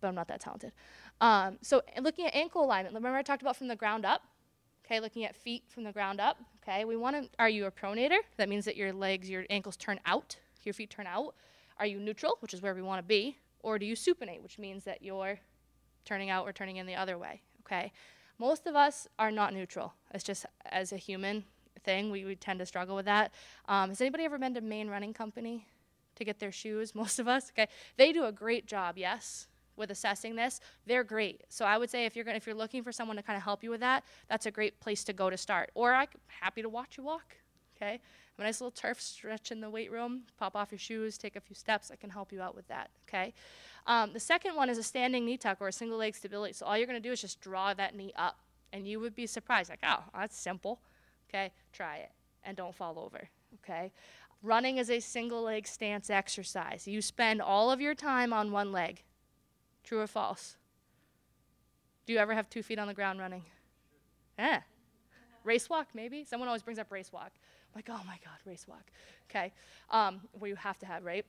but I'm not that talented. Um, so looking at ankle alignment, remember I talked about from the ground up. Okay, looking at feet from the ground up. Okay, we want to. Are you a pronator? That means that your legs, your ankles turn out. Your feet turn out. Are you neutral, which is where we want to be, or do you supinate, which means that you're turning out or turning in the other way? Okay, most of us are not neutral. It's just as a human thing, we, we tend to struggle with that. Um, has anybody ever been to Maine Running Company to get their shoes? Most of us. Okay, they do a great job. Yes, with assessing this, they're great. So I would say if you're gonna, if you're looking for someone to kind of help you with that, that's a great place to go to start. Or I'm happy to watch you walk. Okay, a nice little turf stretch in the weight room. Pop off your shoes, take a few steps. I can help you out with that. Okay. Um, the second one is a standing knee tuck or a single leg stability. So all you're gonna do is just draw that knee up, and you would be surprised. Like, oh, that's simple. Okay, try it and don't fall over. Okay. Running is a single leg stance exercise. You spend all of your time on one leg. True or false? Do you ever have two feet on the ground running? Yeah. Race walk, maybe? Someone always brings up race walk. Like, oh my God, race walk. Okay. Um, where you have to have, right?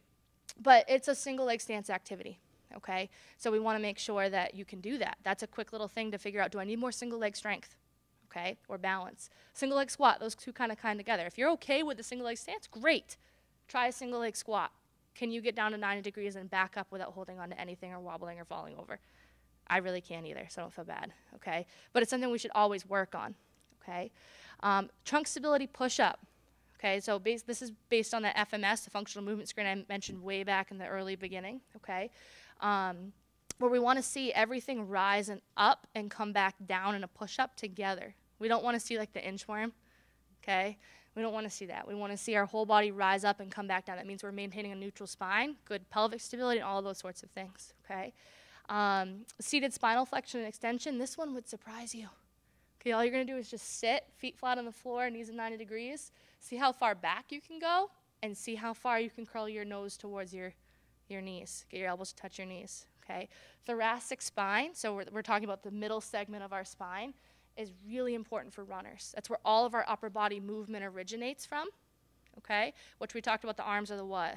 But it's a single leg stance activity. Okay. So we want to make sure that you can do that. That's a quick little thing to figure out do I need more single leg strength? Okay. Or balance. Single leg squat, those two kind of kind together. If you're okay with the single leg stance, great. Try a single leg squat. Can you get down to 90 degrees and back up without holding on to anything or wobbling or falling over? I really can't either, so don't feel bad, okay? But it's something we should always work on, okay? Um, trunk stability push up, okay? So this is based on the FMS, the functional movement screen I mentioned way back in the early beginning, okay? Um, where we want to see everything rise and up and come back down in a push up together. We don't want to see like the inchworm, okay? We don't want to see that. We want to see our whole body rise up and come back down. That means we're maintaining a neutral spine, good pelvic stability, and all those sorts of things. Okay. Um, seated spinal flexion and extension. This one would surprise you. Okay, all you're to do is just sit, feet flat on the floor, knees at 90 degrees. See how far back you can go, and see how far you can curl your nose towards your, your knees. Get your elbows to touch your knees. Okay. Thoracic spine. So we're, we're talking about the middle segment of our spine is really important for runners. That's where all of our upper body movement originates from, okay? Which we talked about the arms are the what?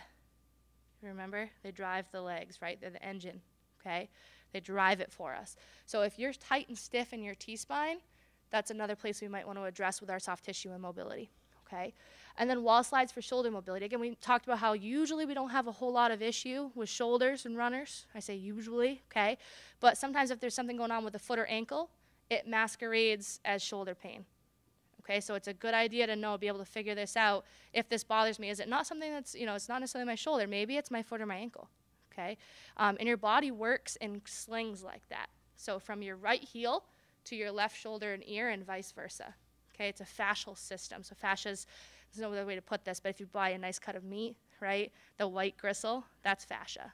Remember? They drive the legs, right? They're the engine, okay? They drive it for us. So if you're tight and stiff in your T spine, that's another place we might want to address with our soft tissue and mobility, okay? And then wall slides for shoulder mobility. Again, we talked about how usually we don't have a whole lot of issue with shoulders and runners. I say usually, okay? But sometimes if there's something going on with the foot or ankle, it masquerades as shoulder pain. Okay, so it's a good idea to know, be able to figure this out. If this bothers me, is it not something that's, you know, it's not necessarily my shoulder. Maybe it's my foot or my ankle. Okay, um, and your body works in slings like that. So from your right heel to your left shoulder and ear, and vice versa. Okay, it's a fascial system. So fascias, there's no other way to put this, but if you buy a nice cut of meat, right, the white gristle, that's fascia.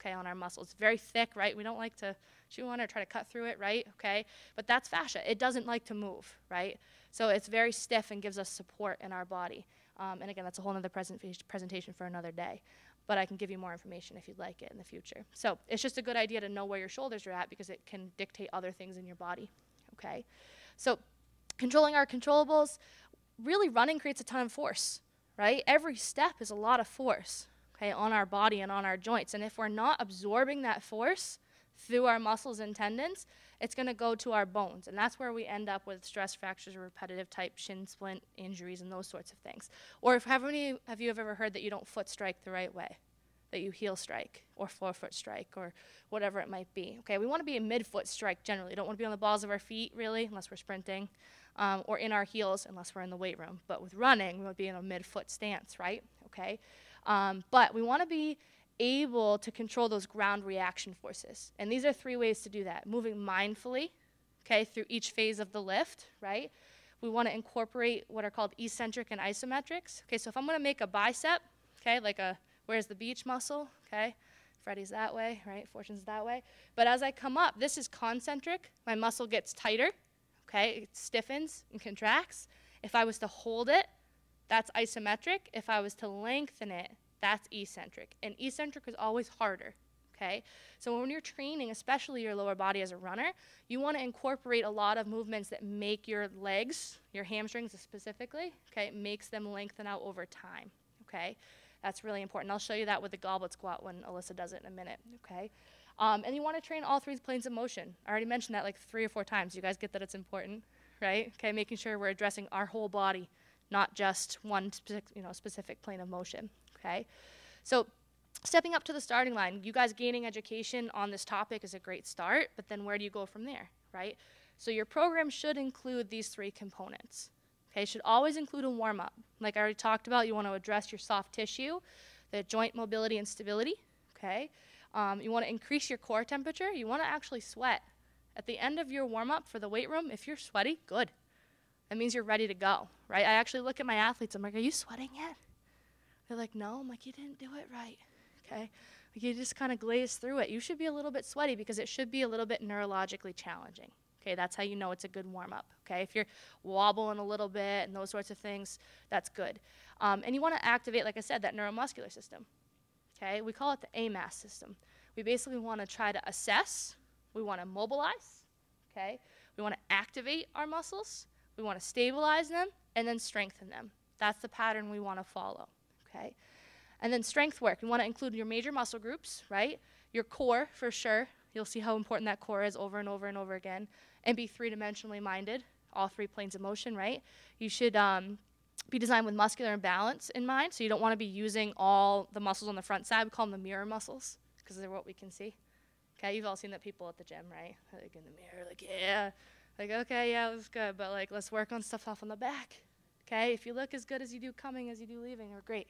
Okay, on our muscles, very thick, right? We don't like to chew on it or try to cut through it, right? Okay, but that's fascia. It doesn't like to move, right? So it's very stiff and gives us support in our body. Um, and again, that's a whole other present presentation for another day. But I can give you more information if you'd like it in the future. So it's just a good idea to know where your shoulders are at because it can dictate other things in your body. Okay, so controlling our controllables, really running creates a ton of force, right? Every step is a lot of force, okay, on our body and on our joints. And if we're not absorbing that force, through our muscles and tendons, it's going to go to our bones. And that's where we end up with stress fractures or repetitive type shin splint injuries and those sorts of things. Or if have any have you ever heard that you don't foot strike the right way? That you heel strike or forefoot strike or whatever it might be. Okay, we want to be a midfoot strike generally. We Don't want to be on the balls of our feet really, unless we're sprinting, um, or in our heels unless we're in the weight room. But with running, we want to be in a midfoot stance, right? Okay, um, but we want to be able to control those ground reaction forces. And these are three ways to do that moving mindfully, okay, through each phase of the lift, right? We want to incorporate what are called eccentric and isometrics. Okay, so if I'm going to make a bicep, okay, like a where's the beach muscle, okay? Freddy's that way, right? Fortune's that way. But as I come up, this is concentric. My muscle gets tighter, okay? It stiffens and contracts. If I was to hold it, that's isometric. If I was to lengthen it, that's eccentric. And eccentric is always harder, okay? So when you're training, especially your lower body as a runner, you want to incorporate a lot of movements that make your legs, your hamstrings specifically, okay, makes them lengthen out over time, okay? That's really important. I'll show you that with the goblet squat when Alyssa does it in a minute, okay? Um, and you want to train all three planes of motion. I already mentioned that like three or four times. You guys get that it's important, right? Okay, making sure we're addressing our whole body, not just one you know, specific plane of motion, okay? So stepping up to the starting line, you guys gaining education on this topic is a great start, but then where do you go from there, right? So your program should include these three components. Okay, should always include a warm up. Like I already talked about, you want to address your soft tissue, the joint mobility and stability. Okay, um, you want to increase your core temperature. You want to actually sweat. At the end of your warm up for the weight room, if you're sweaty, good. That means you're ready to go, right? I actually look at my athletes. I'm like, "Are you sweating yet?" They're like, "No." I'm like, "You didn't do it right." Okay, like you just kind of glaze through it. You should be a little bit sweaty because it should be a little bit neurologically challenging. Okay, that's how you know it's a good warm up. Okay, if you're wobbling a little bit and those sorts of things, that's good. Um, and you want to activate, like I said, that neuromuscular system. Okay, we call it the AMAS system. We basically want to try to assess, we want to mobilize, okay, we want to activate our muscles, we want to stabilize them, and then strengthen them. That's the pattern we want to follow. Okay, and then strength work. You want to include your major muscle groups, right? Your core for sure. You'll see how important that core is over and over and over again and be three dimensionally minded, all three planes of motion, right? You should um, be designed with muscular imbalance in mind. So you don't want to be using all the muscles on the front side. We call them the mirror muscles because they're what we can see. Okay, you've all seen that people at the gym, right? Like in the mirror, like, yeah. Like, okay, yeah, it was good, but like, let's work on stuff off on the back. Okay, if you look as good as you do coming as you do leaving, we're great.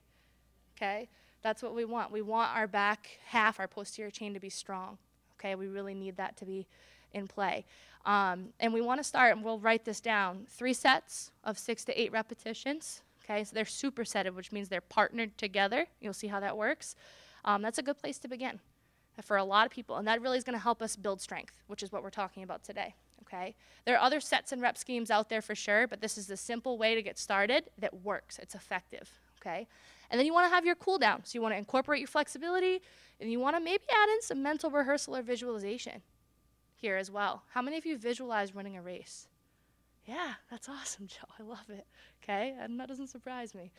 Okay, that's what we want. We want our back half, our posterior chain, to be strong. Okay, we really need that to be in play. Um, and we want to start, and we'll write this down, three sets of six to eight repetitions. Okay, so they're supersetted, which means they're partnered together. You'll see how that works. Um, that's a good place to begin for a lot of people, and that really is going to help us build strength, which is what we're talking about today. Okay, there are other sets and rep schemes out there for sure, but this is the simple way to get started that works. It's effective. Okay, and then you want to have your cool down. So you want to incorporate your flexibility, and you want to maybe add in some mental rehearsal or visualization here as well. How many of you visualize running a race? Yeah, that's awesome, Joe. I love it. Okay, and that doesn't surprise me.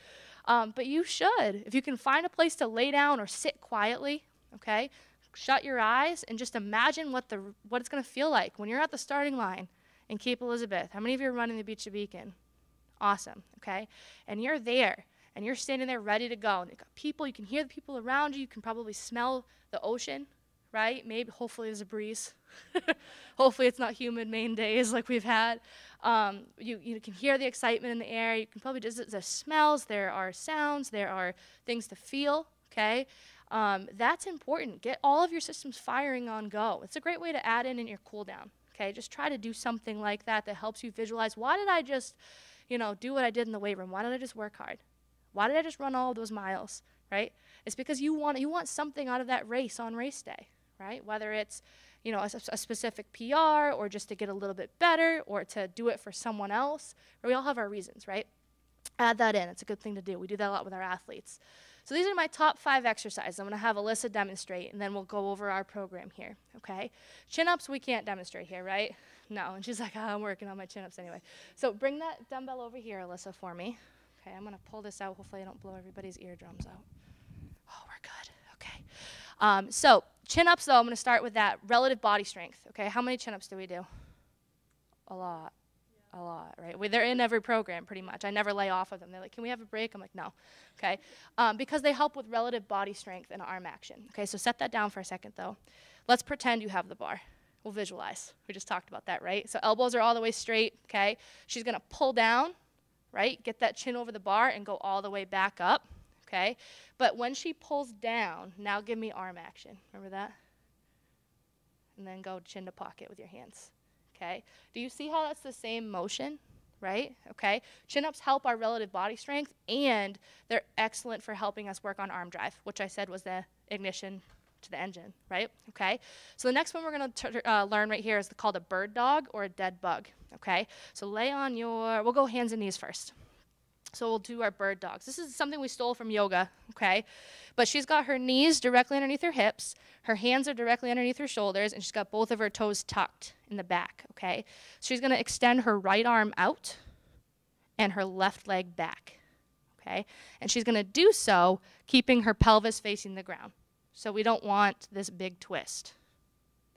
Um, but you should, if you can find a place to lay down or sit quietly, okay, shut your eyes and just imagine what the what it's going to feel like when you're at the starting line in Cape Elizabeth. How many of you are running the Beach to Beacon? Awesome. Okay, and you're there and you're standing there ready to go. And people. You can hear the people around you. You can probably smell the ocean right? Maybe, hopefully, there's a breeze. hopefully, it's not humid Maine days like we've had. Um, you, you can hear the excitement in the air. You can probably just, there's smells, there are sounds, there are things to feel, okay? Um, that's important. Get all of your systems firing on go. It's a great way to add in in your cool down, okay? Just try to do something like that that helps you visualize why did I just, you know, do what I did in the weight room? Why did I just work hard? Why did I just run all those miles, right? It's because you want, you want something out of that race on race day, right? Whether it's, you know, a, a, specific PR or just to get a little bit better or to do it for someone else. We all have our reasons, right? Add that in. It's a good thing to do. We do that a lot with our athletes. So these are my top five exercises. I'm going to have Alyssa demonstrate, and then we'll go over our program here, okay? Chin-ups we can't demonstrate here, right? No. And she's like, oh, I'm working on my chin-ups anyway. So bring that dumbbell over here, Alyssa, for me. Okay, I'm going to pull this out. Hopefully I don't blow everybody's eardrums out. Oh, we're good. Okay. Um, so Chin ups, though, I'm to start with that relative body strength. Okay, how many chin ups do we do? A lot. A lot, right? We, they're in every program pretty much. I never lay off of them. They're like, can we have a break? I'm like, no. Okay, um, because they help with relative body strength and arm action. Okay, so set that down for a second, though. Let's pretend you have the bar. We'll visualize. We just talked about that, right? So elbows are all the way straight, okay? She's going to pull down, right? Get that chin over the bar and go all the way back up okay? But when she pulls down, now give me arm action. Remember that? And then go chin to pocket with your hands, okay? Do you see how that's the same motion? Right? Okay. Chin ups help our relative body strength and they're excellent for helping us work on arm drive, which I said was the ignition to the engine, right? Okay. So the next one we're going to uh, learn right here is called a bird dog or a dead bug. Okay. So lay on your. We'll go hands and knees first. So we'll do our bird dogs. This is something we stole from yoga, okay? But she's got her knees directly underneath her hips, her hands are directly underneath her shoulders, and she's got both of her toes tucked in the back, okay? So she's gonna extend her right arm out and her left leg back, okay? And she's gonna do so keeping her pelvis facing the ground. So we don't want this big twist.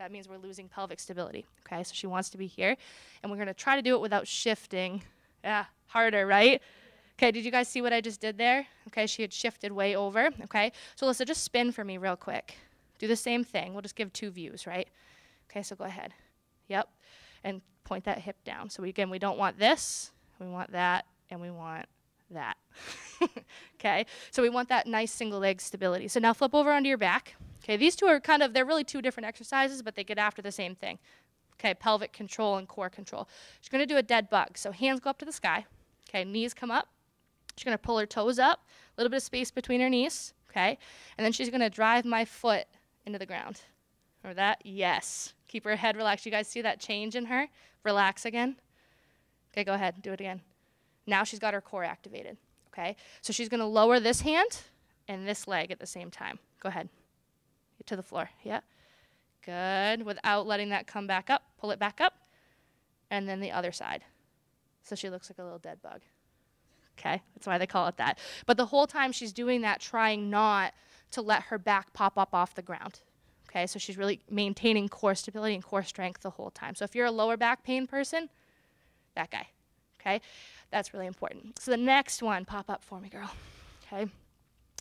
That means we're losing pelvic stability, okay? So she wants to be here, and we're gonna try to do it without shifting. Yeah, harder, right? Okay, did you guys see what I just did there? Okay, she had shifted way over. Okay, so Alyssa, just spin for me real quick. Do the same thing. We'll just give two views, right? Okay, so go ahead. Yep, and point that hip down. So we, again, we don't want this, we want that, and we want that. okay, so we want that nice single leg stability. So now flip over onto your back. Okay, these two are kind of, they're really two different exercises, but they get after the same thing. Okay, pelvic control and core control. She's gonna do a dead bug. So hands go up to the sky. Okay, knees come up. She's to pull her toes up, a little bit of space between her knees, okay? And then she's to drive my foot into the ground. Remember that? Yes. Keep her head relaxed. You guys see that change in her? Relax again. Okay, go ahead. Do it again. Now she's got her core activated, okay? So she's to lower this hand and this leg at the same time. Go ahead. To the floor. Yeah. Good. Without letting that come back up. Pull it back up. And then the other side. So she looks like a little dead bug. Okay, that's why they call it that. But the whole time she's doing that, trying not to let her back pop up off the ground. Okay, so she's really maintaining core stability and core strength the whole time. So if you're a lower back pain person, that guy. Okay, that's really important. So the next one, pop up for me, girl. Okay,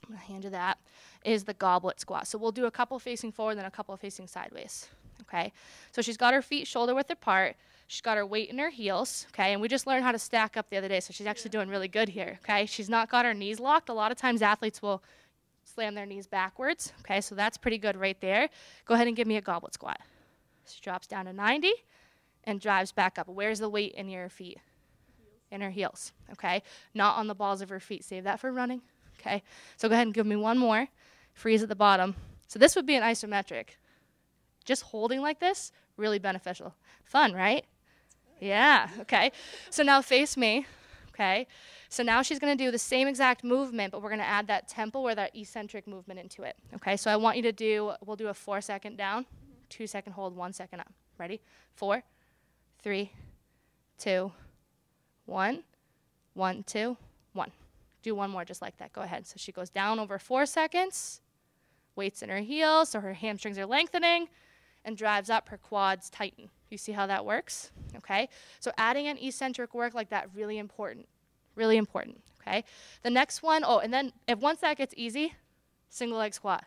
I'm gonna hand you that, is the goblet squat. So we'll do a couple facing forward, then a couple facing sideways. Okay, so she's got her feet shoulder width apart. She's got her weight in her heels, okay? And we just learned how to stack up the other day, so she's actually doing really good here, okay? She's not got her knees locked. A lot of times athletes will slam their knees backwards, okay? So that's pretty good right there. Go ahead and give me a goblet squat. She drops down to 90 and drives back up. Where's the weight in your feet? In her heels, okay? Not on the balls of her feet. Save that for running, okay? So go ahead and give me one more. Freeze at the bottom. So this would be an isometric. Just holding like this, really beneficial. Fun, right? Yeah, okay. So now face me, okay? So now she's gonna do the same exact movement, but we're gonna add that tempo or that eccentric movement into it, okay? So I want you to do, we'll do a four second down, two second hold, one second up. Ready? Four, three, two, one, one, two, one. Do one more just like that. Go ahead. So she goes down over four seconds, weights in her heels, so her hamstrings are lengthening, and drives up, her quads tighten. You see how that works? Okay? So adding an eccentric work like that, really important. Really important. Okay? The next one, oh, and then if once that gets easy, single leg squat.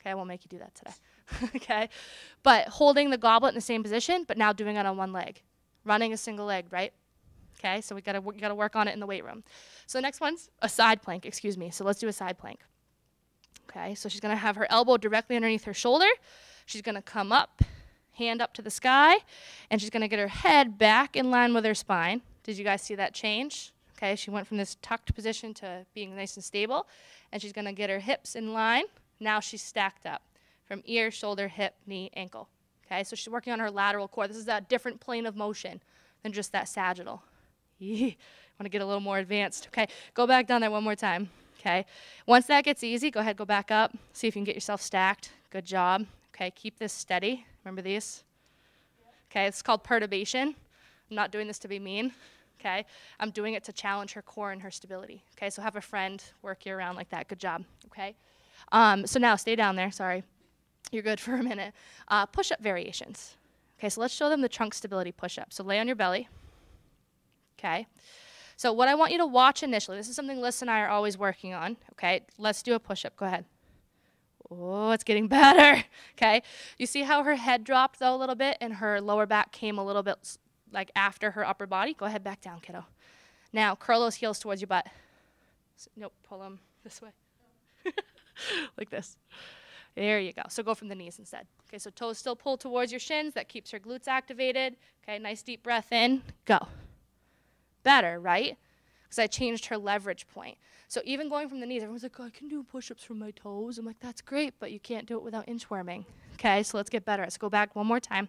Okay, I won't make you do that today. okay? But holding the goblet in the same position, but now doing it on one leg. Running a single leg, right? Okay, so we gotta, we gotta work on it in the weight room. So the next one's a side plank, excuse me. So let's do a side plank. Okay, so she's gonna have her elbow directly underneath her shoulder. She's gonna come up hand up to the sky, and she's going to get her head back in line with her spine. Did you guys see that change? Okay, she went from this tucked position to being nice and stable, and she's going to get her hips in line. Now she's stacked up from ear, shoulder, hip, knee, ankle. Okay, so she's working on her lateral core. This is a different plane of motion than just that sagittal. I want to get a little more advanced. Okay, go back down there one more time. Okay, once that gets easy, go ahead, go back up. See if you can get yourself stacked. Good job. Okay, keep this steady. Remember these? Okay, it's called perturbation. I'm not doing this to be mean. Okay, I'm doing it to challenge her core and her stability. Okay, so have a friend work you around like that. Good job. Okay, um, so now stay down there. Sorry, you're good for a minute. Uh, push-up variations. Okay, so let's show them the trunk stability push-up. So lay on your belly. Okay. So what I want you to watch initially, this is something Liz and I are always working on. Okay, let's do a push-up. Go ahead. Oh, it's getting better. Okay. You see how her head dropped though a little bit and her lower back came a little bit like after her upper body? Go ahead, back down, kiddo. Now curl those heels towards your butt. Nope, pull them this way. like this. There you go. So go from the knees instead. Okay, so toes still pull towards your shins. That keeps her glutes activated. Okay, nice deep breath in. Go. Better, right? because I changed her leverage point. So even going from the knees, everyone's like, oh, I can do push-ups from my toes. I'm like, that's great, but you can't do it without inchworming. Okay, so let's get better. Let's go back one more time.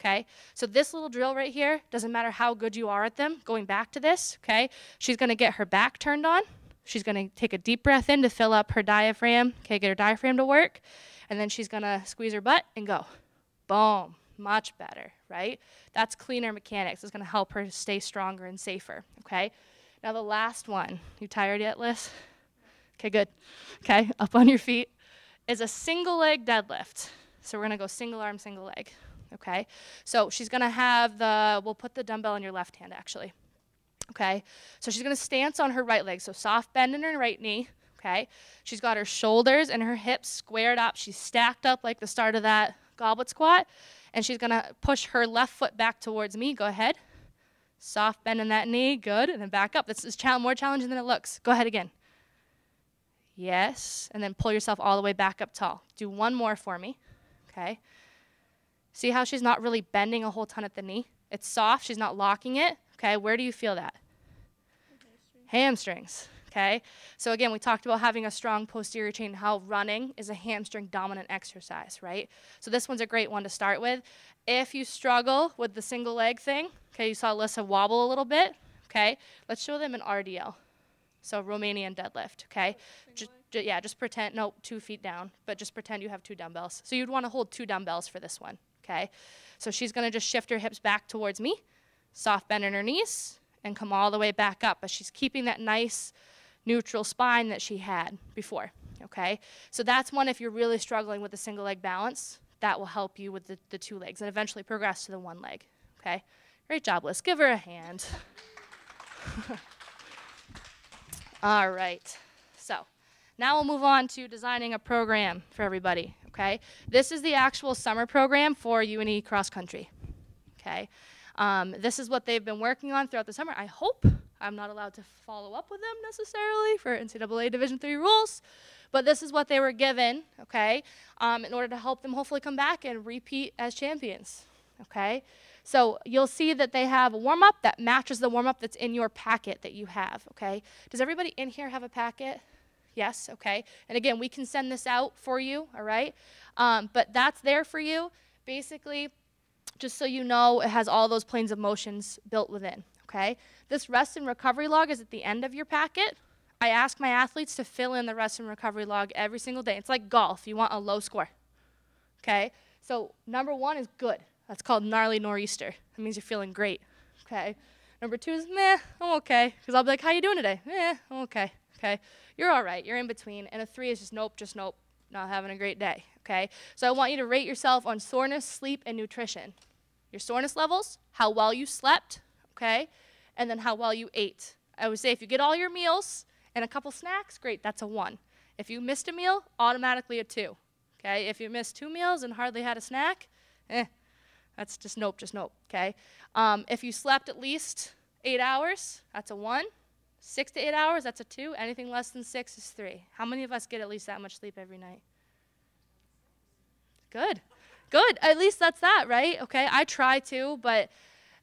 Okay, so this little drill right here, doesn't matter how good you are at them, going back to this, okay, she's gonna get her back turned on. She's gonna take a deep breath in to fill up her diaphragm, okay, get her diaphragm to work, and then she's gonna squeeze her butt and go. Boom, much better, right? That's cleaner mechanics. It's gonna help her stay stronger and safer, okay? Now, the last one. You tired yet, Liz? Okay, good. Okay, up on your feet is a single leg deadlift. So we're gonna go single arm, single leg. Okay, so she's gonna have the, we'll put the dumbbell in your left hand actually. Okay, so she's gonna stance on her right leg. So soft bend in her right knee. Okay, she's got her shoulders and her hips squared up. She's stacked up like the start of that goblet squat. And she's gonna push her left foot back towards me. Go ahead. Soft bend in that knee, good, and then back up. This is more challenging than it looks. Go ahead again. Yes, and then pull yourself all the way back up tall. Do one more for me, okay? See how she's not really bending a whole ton at the knee? It's soft, she's not locking it, okay? Where do you feel that? Hamstrings, okay? So again, we talked about having a strong posterior chain, how running is a hamstring dominant exercise, right? So this one's a great one to start with. If you struggle with the single leg thing, okay, you saw Alyssa wobble a little bit, okay, let's show them an RDL. So Romanian deadlift, okay? Yeah, just pretend, no, two feet down, but just pretend you have two dumbbells. So you'd want to hold two dumbbells for this one, okay? So she's going to just shift her hips back towards me, soft bend in her knees, and come all the way back up. But she's keeping that nice neutral spine that she had before, okay? So that's one if you're really struggling with the single leg balance that will help you with the, the two legs and eventually progress to the one leg. Okay? Great job, Liz. Give her a hand. All right. So now we'll move on to designing a program for everybody. Okay? This is the actual summer program for UNE cross country. Okay? Um, this is what they've been working on throughout the summer. I hope I'm not allowed to follow up with them necessarily for NCAA Division three rules, but this is what they were given, okay, um, in order to help them hopefully come back and repeat as champions, okay? So you'll see that they have a warm up that matches the warm up that's in your packet that you have, okay? Does everybody in here have a packet? Yes, okay. And again, we can send this out for you, all right? Um, but that's there for you. Basically, just so you know, it has all those planes of motions built within, okay? This rest and recovery log is at the end of your packet, I ask my athletes to fill in the rest and recovery log every single day. It's like golf. You want a low score. Okay? So number one is good. That's called gnarly nor'easter. That means you're feeling great. Okay? Number two is meh, I'm okay. Because I'll be like, how you doing today? Eh, I'm okay. Okay? You're all right. You're in between. And a three is just nope, just nope. Not having a great day. Okay? So I want you to rate yourself on soreness, sleep, and nutrition. Your soreness levels, how well you slept, okay? And then how well you ate. I would say if you get all your meals, and a couple snacks, great, that's a one. If you missed a meal, automatically a two. Okay, if you missed two meals and hardly had a snack, eh, that's just nope, just nope. Okay, um, if you slept at least eight hours, that's a one. Six to eight hours, that's a two. Anything less than six is three. How many of us get at least that much sleep every night? Good, good. At least that's that, right? Okay, I try to, but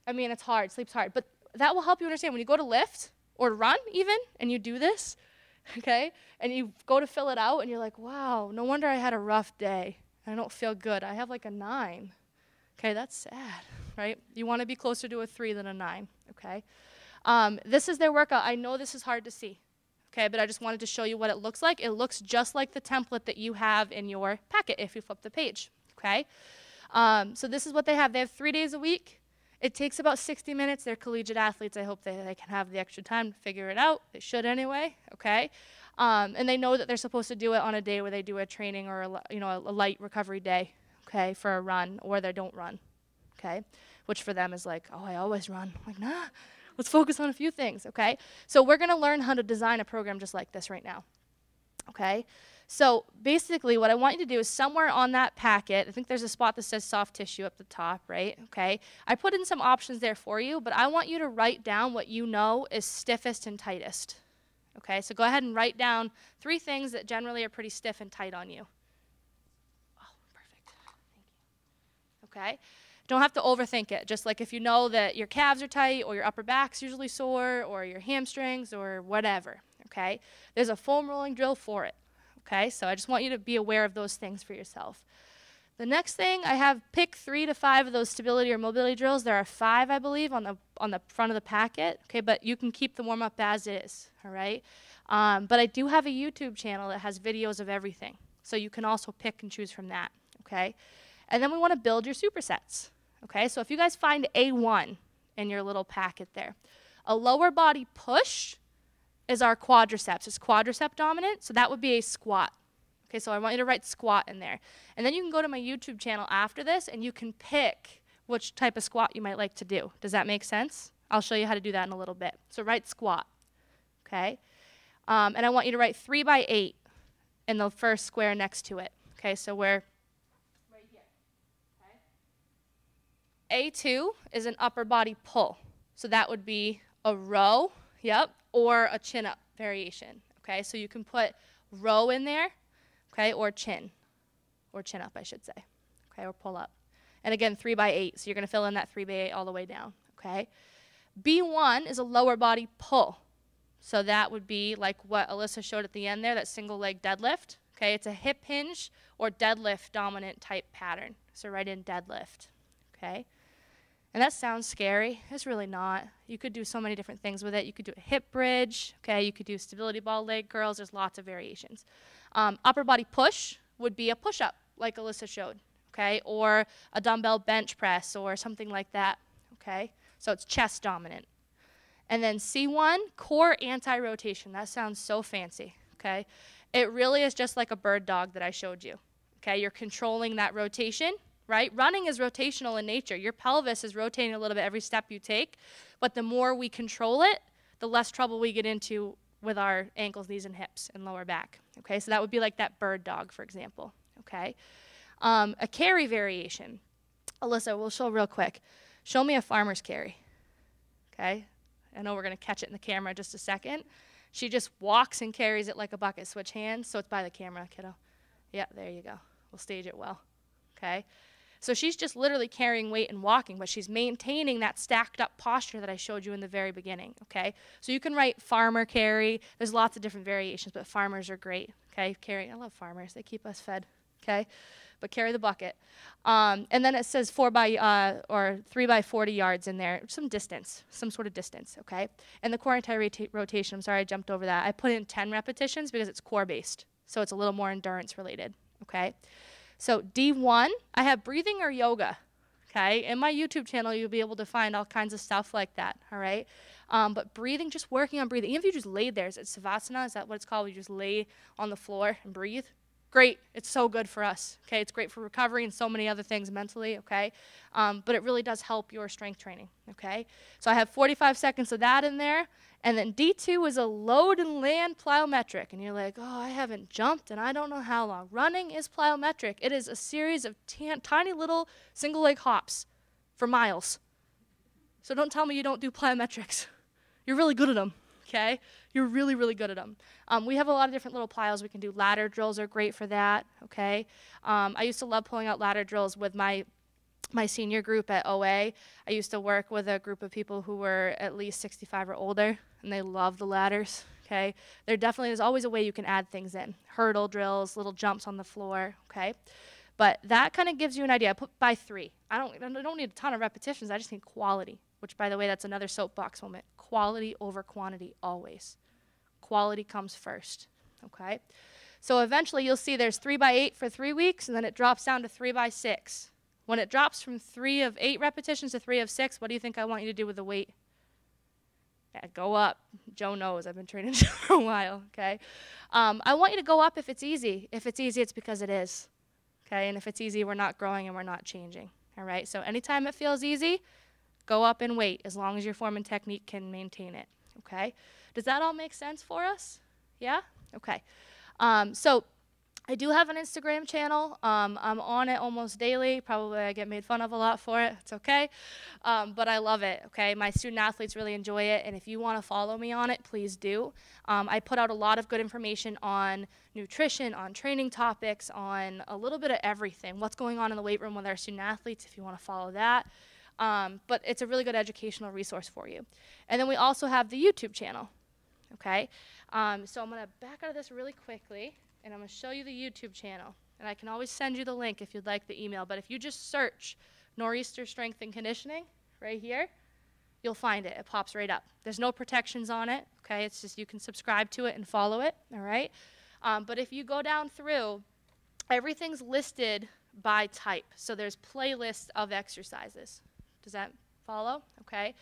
I mean, it's hard. Sleep's hard. But that will help you understand when you go to lift, or run even, and you do this, okay? And you go to fill it out, and you're like, wow, no wonder I had a rough day. I don't feel good. I have like a nine. Okay, that's sad, right? You want to be closer to a three than a nine, okay? Um, this is their workout. I know this is hard to see, okay, but I just wanted to show you what it looks like. It looks just like the template that you have in your packet if you flip the page, okay? Um, so this is what they have. They have three days a week. It takes about 60 minutes. They're collegiate athletes. I hope they, they can have the extra time to figure it out. They should anyway, okay? Um, and they know that they're supposed to do it on a day where they do a training or a, you know, a, a light recovery day, okay, for a run, or they don't run, okay? Which for them is like, oh, I always run. I'm like, nah, let's focus on a few things, okay? So we're going to learn how to design a program just like this right now, okay? So basically what I want you to do is somewhere on that packet, I think there's a spot that says soft tissue up the top, right? Okay. I put in some options there for you, but I want you to write down what you know is stiffest and tightest. Okay, so go ahead and write down three things that generally are pretty stiff and tight on you. Oh, perfect. Thank you. Okay. Don't have to overthink it. Just like if you know that your calves are tight or your upper back's usually sore or your hamstrings or whatever, okay? There's a foam rolling drill for it, okay? So I just want you to be aware of those things for yourself. The next thing I have pick three to five of those stability or mobility drills. There are five, I believe, on the on the front of the packet. Okay, but you can keep the warm up as is. All right. Um, but I do have a YouTube channel that has videos of everything, so you can also pick and choose from that. Okay. And then we want to build your supersets. Okay. So if you guys find A1 in your little packet there, a lower body push is our quadriceps. It's quadricep dominant, so that would be a squat. Okay, so I want you to write squat in there. And then you can go to my YouTube channel after this and you can pick which type of squat you might like to do. Does that make sense? I'll show you how to do that in a little bit. So write squat. Okay? Um, and I want you to write 3 by 8 in the first square next to it. Okay, so we're right here. Okay? A2 is an upper body pull. So that would be a row, yep, or a chin up variation. Okay, so you can put row in there okay, or chin, or chin up, I should say, okay, or pull up. And again, three by eight, so you're going to fill in that three by eight all the way down, okay. B1 is a lower body pull. So that would be like what Alyssa showed at the end there, that single leg deadlift. Okay, it's a hip hinge or deadlift dominant type pattern. So write in deadlift. Okay. And that sounds scary. It's really not. You could do so many different things with it. You could do a hip bridge. Okay, you could do stability ball leg curls. There's lots of variations. Um, upper body push would be a push up, like Alyssa showed, okay, or a dumbbell bench press or something like that, okay? So it's chest dominant. And then C1, core anti rotation. That sounds so fancy, okay? It really is just like a bird dog that I showed you, okay? You're controlling that rotation, right? Running is rotational in nature. Your pelvis is rotating a little bit every step you take, but the more we control it, the less trouble we get into with our ankles, knees, and hips and lower back. Okay, so that would be like that bird dog, for example. Okay, um, a carry variation. Alyssa, we'll show real quick. Show me a farmer's carry. Okay, I know we're to catch it in the camera in just a second. She just walks and carries it like a bucket. Switch hands, so it's by the camera, kiddo. Yeah, there you go. We'll stage it well. Okay. So she's just literally carrying weight and walking, but she's maintaining that stacked up posture that I showed you in the very beginning, okay? So you can write farmer carry. There's lots of different variations, but farmers are great, okay? Carry, I love farmers. They keep us fed, okay? But carry the bucket. Um, and then it says four by, uh, or three by 40 yards in there, some distance, some sort of distance, okay? And the core anti-rotation, I'm sorry I jumped over that. I put in 10 repetitions because it's core based. So it's a little more endurance related, okay? So D1, I have breathing or yoga. Okay, in my YouTube channel, you'll be able to find all kinds of stuff like that. All right, um, but breathing, just working on breathing. Even if you just lay there, is it savasana? Is that what it's called? You just lay on the floor and breathe. Great, it's so good for us. Okay, it's great for recovery and so many other things mentally. Okay, um, but it really does help your strength training. Okay, so I have 45 seconds of that in there. And then D2 is a load and land plyometric. And you're like, oh, I haven't jumped and I don't know how long. Running is plyometric. It is a series of tiny little single leg hops for miles. So don't tell me you don't do plyometrics. You're really good at them, okay? You're really, really good at them. Um, we have a lot of different little plyos we can do. Ladder drills are great for that, okay? Um, I used to love pulling out ladder drills with my my senior group at OA, I used to work with a group of people who were at least 65 or older, and they love the ladders. Okay, there definitely is always a way you can add things in, hurdle drills, little jumps on the floor. Okay, but that kind of gives you an idea. I put by three. I don't, I don't need a ton of repetitions. I just need quality. Which, by the way, that's another soapbox moment. Quality over quantity always. Quality comes first. Okay, so eventually you'll see there's three by eight for three weeks, and then it drops down to three by six. When it drops from three of eight repetitions to three of six, what do you think I want you to do with the weight? Yeah, go up. Joe knows. I've been training Joe for a while, okay? Um, I want you to go up if it's easy. If it's easy, it's because it is, okay? And if it's easy, we're not growing and we're not changing, all right? So anytime it feels easy, go up and wait as long as your form and technique can maintain it, okay? Does that all make sense for us? Yeah? Okay. Um, so I do have an Instagram channel. Um, I'm on it almost daily. Probably I get made fun of a lot for it. It's okay. Um, but I love it, okay? My student athletes really enjoy it. And if you want to follow me on it, please do. Um, I put out a lot of good information on nutrition, on training topics, on a little bit of everything. What's going on in the weight room with our student athletes, if you want to follow that. Um, but it's a really good educational resource for you. And then we also have the YouTube channel, okay? Um, so I'm going to back out of this really quickly and I'm going to show you the YouTube channel. And I can always send you the link if you'd like the email. But if you just search Nor'easter Strength and Conditioning right here, you'll find it. It pops right up. There's no protections on it, okay? It's just you can subscribe to it and follow it, all right? Um, but if you go down through, everything's listed by type. So there's playlists of exercises. Does that follow? Okay.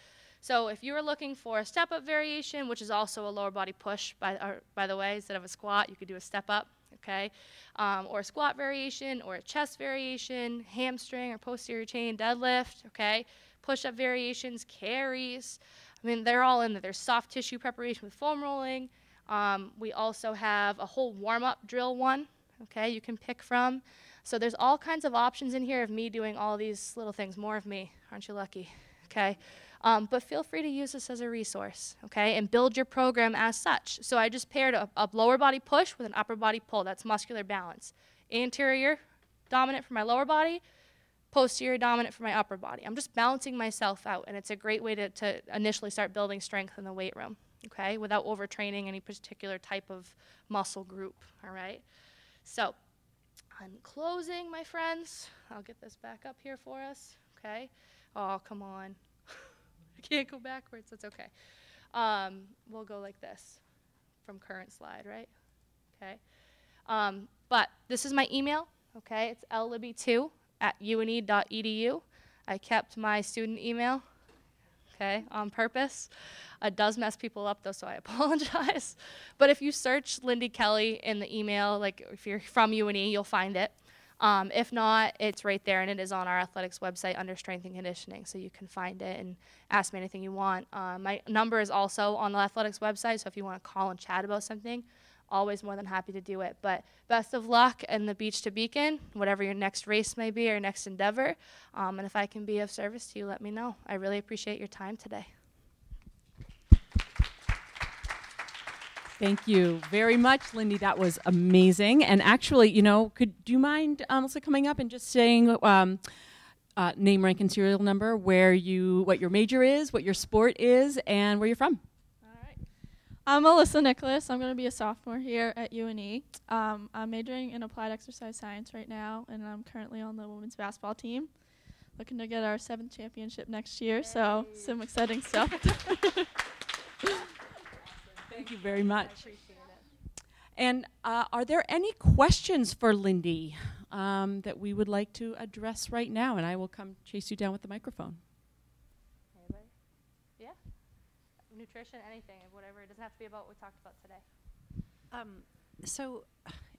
So if you were looking for a step up variation, which is also a lower body push, by, or, by the way, instead of a squat, you could do a step up, okay? Um, or a squat variation, or a chest variation, hamstring or posterior chain deadlift, okay? Push up variations, carries. I mean, they're all in there. There's soft tissue preparation with foam rolling. Um, we also have a whole warm up drill one, okay, you can pick from. So there's all kinds of options in here of me doing all these little things. More of me. Aren't you lucky? Okay. Um, but feel free to use this as a resource, okay, and build your program as such. So I just paired a, a lower body push with an upper body pull. That's muscular balance. Anterior dominant for my lower body, posterior dominant for my upper body. I'm just balancing myself out, and it's a great way to, to initially start building strength in the weight room, okay, without overtraining any particular type of muscle group, all right? So, on closing, my friends, I'll get this back up here for us, okay? Oh, come on. I can't go backwards. That's okay. Um, we'll go like this from current slide, right? Okay. Um, but this is my email. Okay, it's llibby2 at une.edu. I kept my student email. Okay, on purpose. It does mess people up though, so I apologize. but if you search Lindy Kelly in the email, like if you're from UNE, you'll find it. Um, if not, it's right there, and it is on our athletics website under strength and conditioning, so you can find it and ask me anything you want. Uh, my number is also on the athletics website, so if you want to call and chat about something, always more than happy to do it. But best of luck in the beach to beacon, whatever your next race may be or next endeavor. Um, and if I can be of service to you, let me know. I really appreciate your time today. Thank you very much, Lindy. That was amazing. And actually, you know, could do you mind, um, Melissa, coming up and just saying um, uh, name, rank, and serial number, where you, what your major is, what your sport is, and where you're from? All right. I'm Melissa Nicholas. I'm going to be a sophomore here at UNE. Um, I'm majoring in applied exercise science right now, and I'm currently on the women's basketball team. Looking to get our seventh championship next year, Yay. so some exciting stuff. Thank you very much. And uh, are there any questions for Lindy um, that we would like to address right now? And I will come chase you down with the microphone. Anybody? Yeah? Nutrition, anything, whatever. It doesn't have to be about what we talked about today. Um, so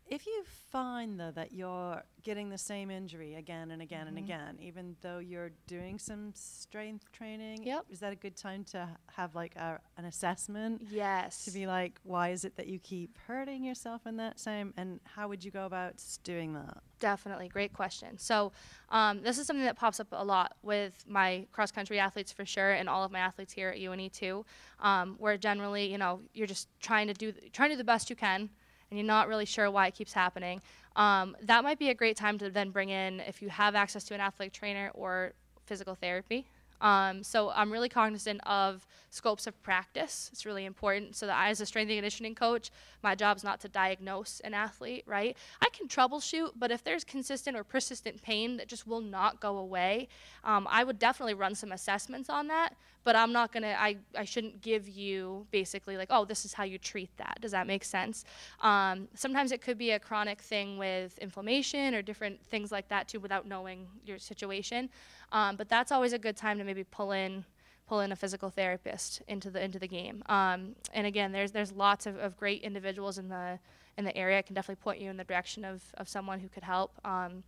if you find though that you're getting the same injury again and again mm-hmm. and again, even though you're doing some strength training, yep. is that a good time to have like a, an assessment? Yes. To be like, why is it that you keep hurting yourself in that same, and how would you go about doing that? Definitely, great question. So, um, this is something that pops up a lot with my cross country athletes for sure, and all of my athletes here at UNE too, um, where generally, you know, you're just trying to do th- trying to do the best you can and you're not really sure why it keeps happening, um, that might be a great time to then bring in, if you have access to an athletic trainer or physical therapy, um, so I'm really cognizant of scopes of practice. It's really important. So that I, as a strength and conditioning coach, my job is not to diagnose an athlete, right? I can troubleshoot, but if there's consistent or persistent pain that just will not go away, um, I would definitely run some assessments on that. But I'm not gonna. I I shouldn't give you basically like, oh, this is how you treat that. Does that make sense? Um, sometimes it could be a chronic thing with inflammation or different things like that too, without knowing your situation. Um, but that's always a good time to maybe pull in pull in a physical therapist into the into the game. Um, and again, there's there's lots of, of great individuals in the in the area. I can definitely point you in the direction of, of someone who could help, um,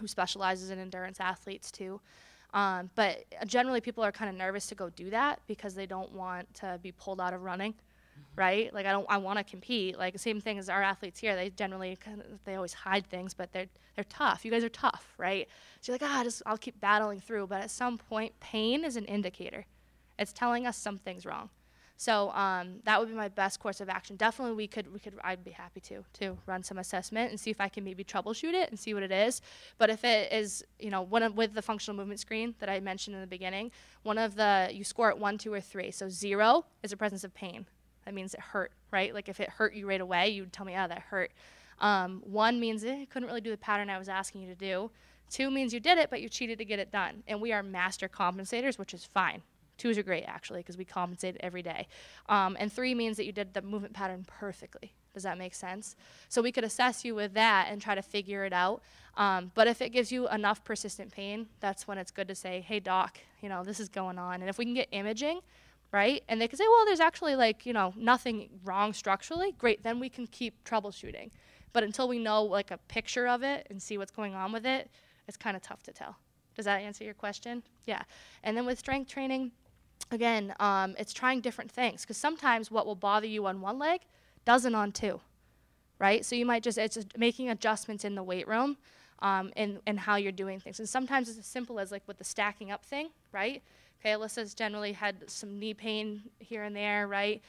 who specializes in endurance athletes too. Um, but generally, people are kind of nervous to go do that because they don't want to be pulled out of running right? Like I don't, I want to compete. Like same thing as our athletes here. They generally they always hide things, but they're they're tough. You guys are tough, right? So you're like, ah, just I'll keep battling through. But at some point, pain is an indicator. It's telling us something's wrong. So um, that would be my best course of action. Definitely, we could, we could, I'd be happy to to run some assessment and see if I can maybe troubleshoot it and see what it is. But if it is, you know, one with the functional movement screen that I mentioned in the beginning, one of the you score at one, two, or three. So zero is a presence of pain. That means it hurt, right? Like if it hurt you right away, you'd tell me, oh, that hurt. Um, one means eh, couldn't really do the pattern I was asking you to do. Two means you did it, but you cheated to get it done. And we are master compensators, which is fine. Twos are great, actually, because we compensate every day. Um, and three means that you did the movement pattern perfectly. Does that make sense? So we could assess you with that and try to figure it out. Um, but if it gives you enough persistent pain, that's when it's good to say, hey, doc, you know, this is going on. And if we can get imaging, right? And they can say, well, there's actually like, you know, nothing wrong structurally. Great, then we can keep troubleshooting. But until we know like a picture of it and see what's going on with it, it's kind of tough to tell. Does that answer your question? Yeah. And then with strength training, again, um, it's trying different things because sometimes what will bother you on one leg doesn't on two, right? So you might just, it's just making adjustments in the weight room um, and, and how you're doing things. And sometimes it's as simple as like with the stacking up thing, right? Okay, Alyssa's generally had some knee pain here and there, right?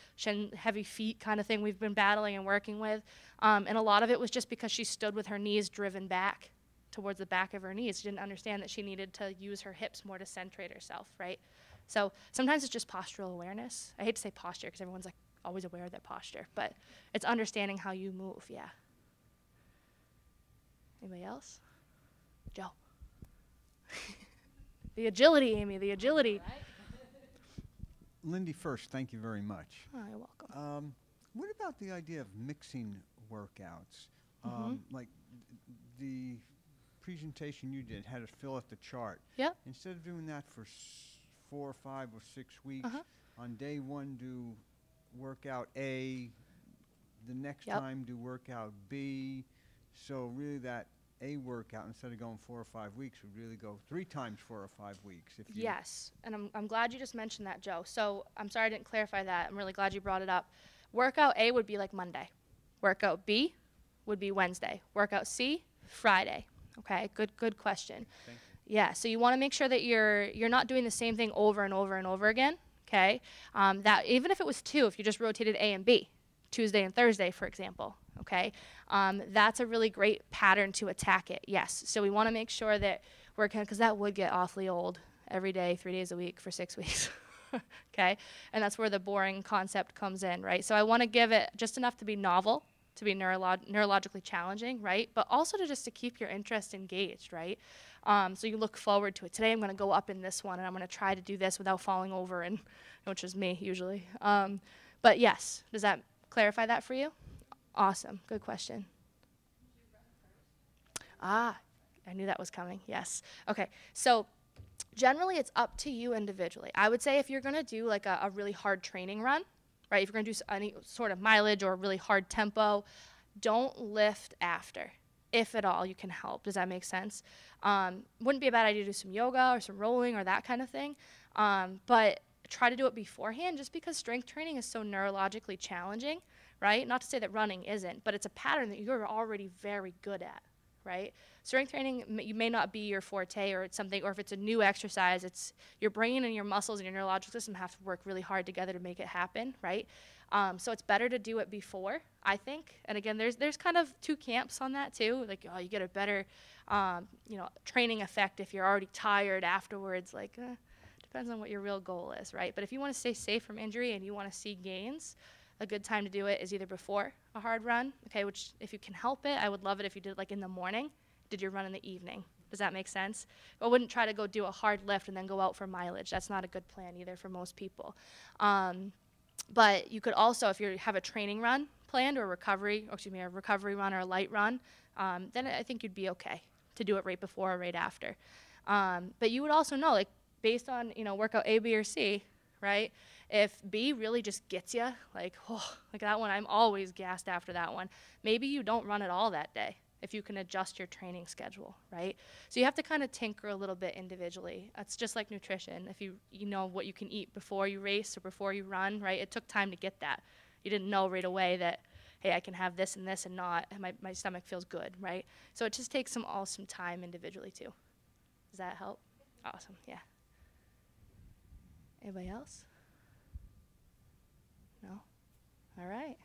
Heavy feet kind of thing we've been battling and working with. Um, and a lot of it was just because she stood with her knees driven back towards the back of her knees. She didn't understand that she needed to use her hips more to centrate herself, right? So sometimes it's just postural awareness. I hate to say posture because everyone's like always aware of their posture, but it's understanding how you move, yeah. Anybody else? Joe. the agility, Amy, the agility. Lindy, first, thank you very much. Oh, you're welcome. Um, what about the idea of mixing workouts? Mm-hmm. Um, like the presentation you did had to fill out the chart. Yep. Instead of doing that for s- four or five or six weeks, Uh-huh. on day one do workout A, the next Yep. time do workout B. So really that A workout instead of going four or five weeks would really go three times four or five weeks. If you Yes, and I'm, I'm glad you just mentioned that, Joe. So I'm sorry I didn't clarify that. I'm really glad you brought it up. Workout A would be like Monday. Workout B would be Wednesday. Workout C, Friday. Okay, good good question. Thank Yeah, so you want to make sure that you're you're not doing the same thing over and over and over again. Okay, um, that even if it was two, if you just rotated A and B, Tuesday and Thursday, for example. Okay, um, that's a really great pattern to attack it. Yes, so we want to make sure that we're because that would get awfully old every day, three days a week for six weeks. okay, and that's where the boring concept comes in, right? So I want to give it just enough to be novel, to be neurolog- neurologically challenging, right? But also to just to keep your interest engaged, right? Um, so you look forward to it. Today I'm going to go up in this one, and I'm going to try to do this without falling over, and which is me usually. Um, but yes, does that clarify that for you? Awesome, good question. Ah, I knew that was coming. Yes. Okay. So generally it's up to you individually. I would say if you're going to do like a, a really hard training run, right? If you're going to do any sort of mileage or really hard tempo, don't lift after, if at all you can help. Does that make sense? Um, wouldn't be a bad idea to do some yoga or some rolling or that kind of thing. Um, but try to do it beforehand just because strength training is so neurologically challenging, right? Not to say that running isn't, but it's a pattern that you're already very good at right? Strength training, you may not be your forte or it's something, or if it's a new exercise, it's your brain and your muscles and your neurological system have to work really hard together to make it happen, right? Um, so it's better to do it before, I think. And again, there's there's kind of two camps on that too. Like, oh, you get a better, um, you know, training effect if you're already tired afterwards. Like, eh, depends on what your real goal is, right? But if you want to stay safe from injury and you want to see gains, a good time to do it is either before a hard run, okay, which if you can help it, I would love it if you did it like in the morning, did your run in the evening. Does that make sense? I wouldn't try to go do a hard lift and then go out for mileage. That's not a good plan either for most people. Um, but you could also, if you have a training run planned or recovery, or excuse me, a recovery run or a light run, um, then I think you'd be okay to do it right before or right after. Um, but you would also know, like, based on you know workout A, B, or C, right? If B really just gets you, like, oh, like that one, I'm always gassed after that one. Maybe you don't run at all that day if you can adjust your training schedule, right? So you have to kind of tinker a little bit individually. It's just like nutrition. If you you know what you can eat before you race or before you run, right? It took time to get that. you didn't know right away that hey i can have this and this and not and my, my stomach feels good right so it just takes some all some time individually too does that help awesome yeah anybody else no all right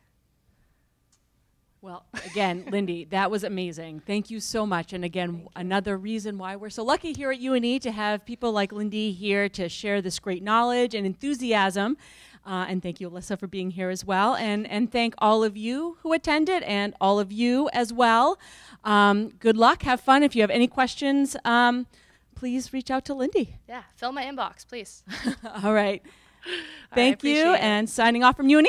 Well, again, Lindy, that was amazing. Thank you so much. And again, another reason why we're so lucky here at UNE to have people like Lindy here to share this great knowledge and enthusiasm. Uh, and thank you, Alyssa, for being here as well. And, and thank all of you who attended and all of you as well. Um, good luck. Have fun. If you have any questions, um, please reach out to Lindy. yeah fill my inbox please all right. Thank you. And signing off from UNE.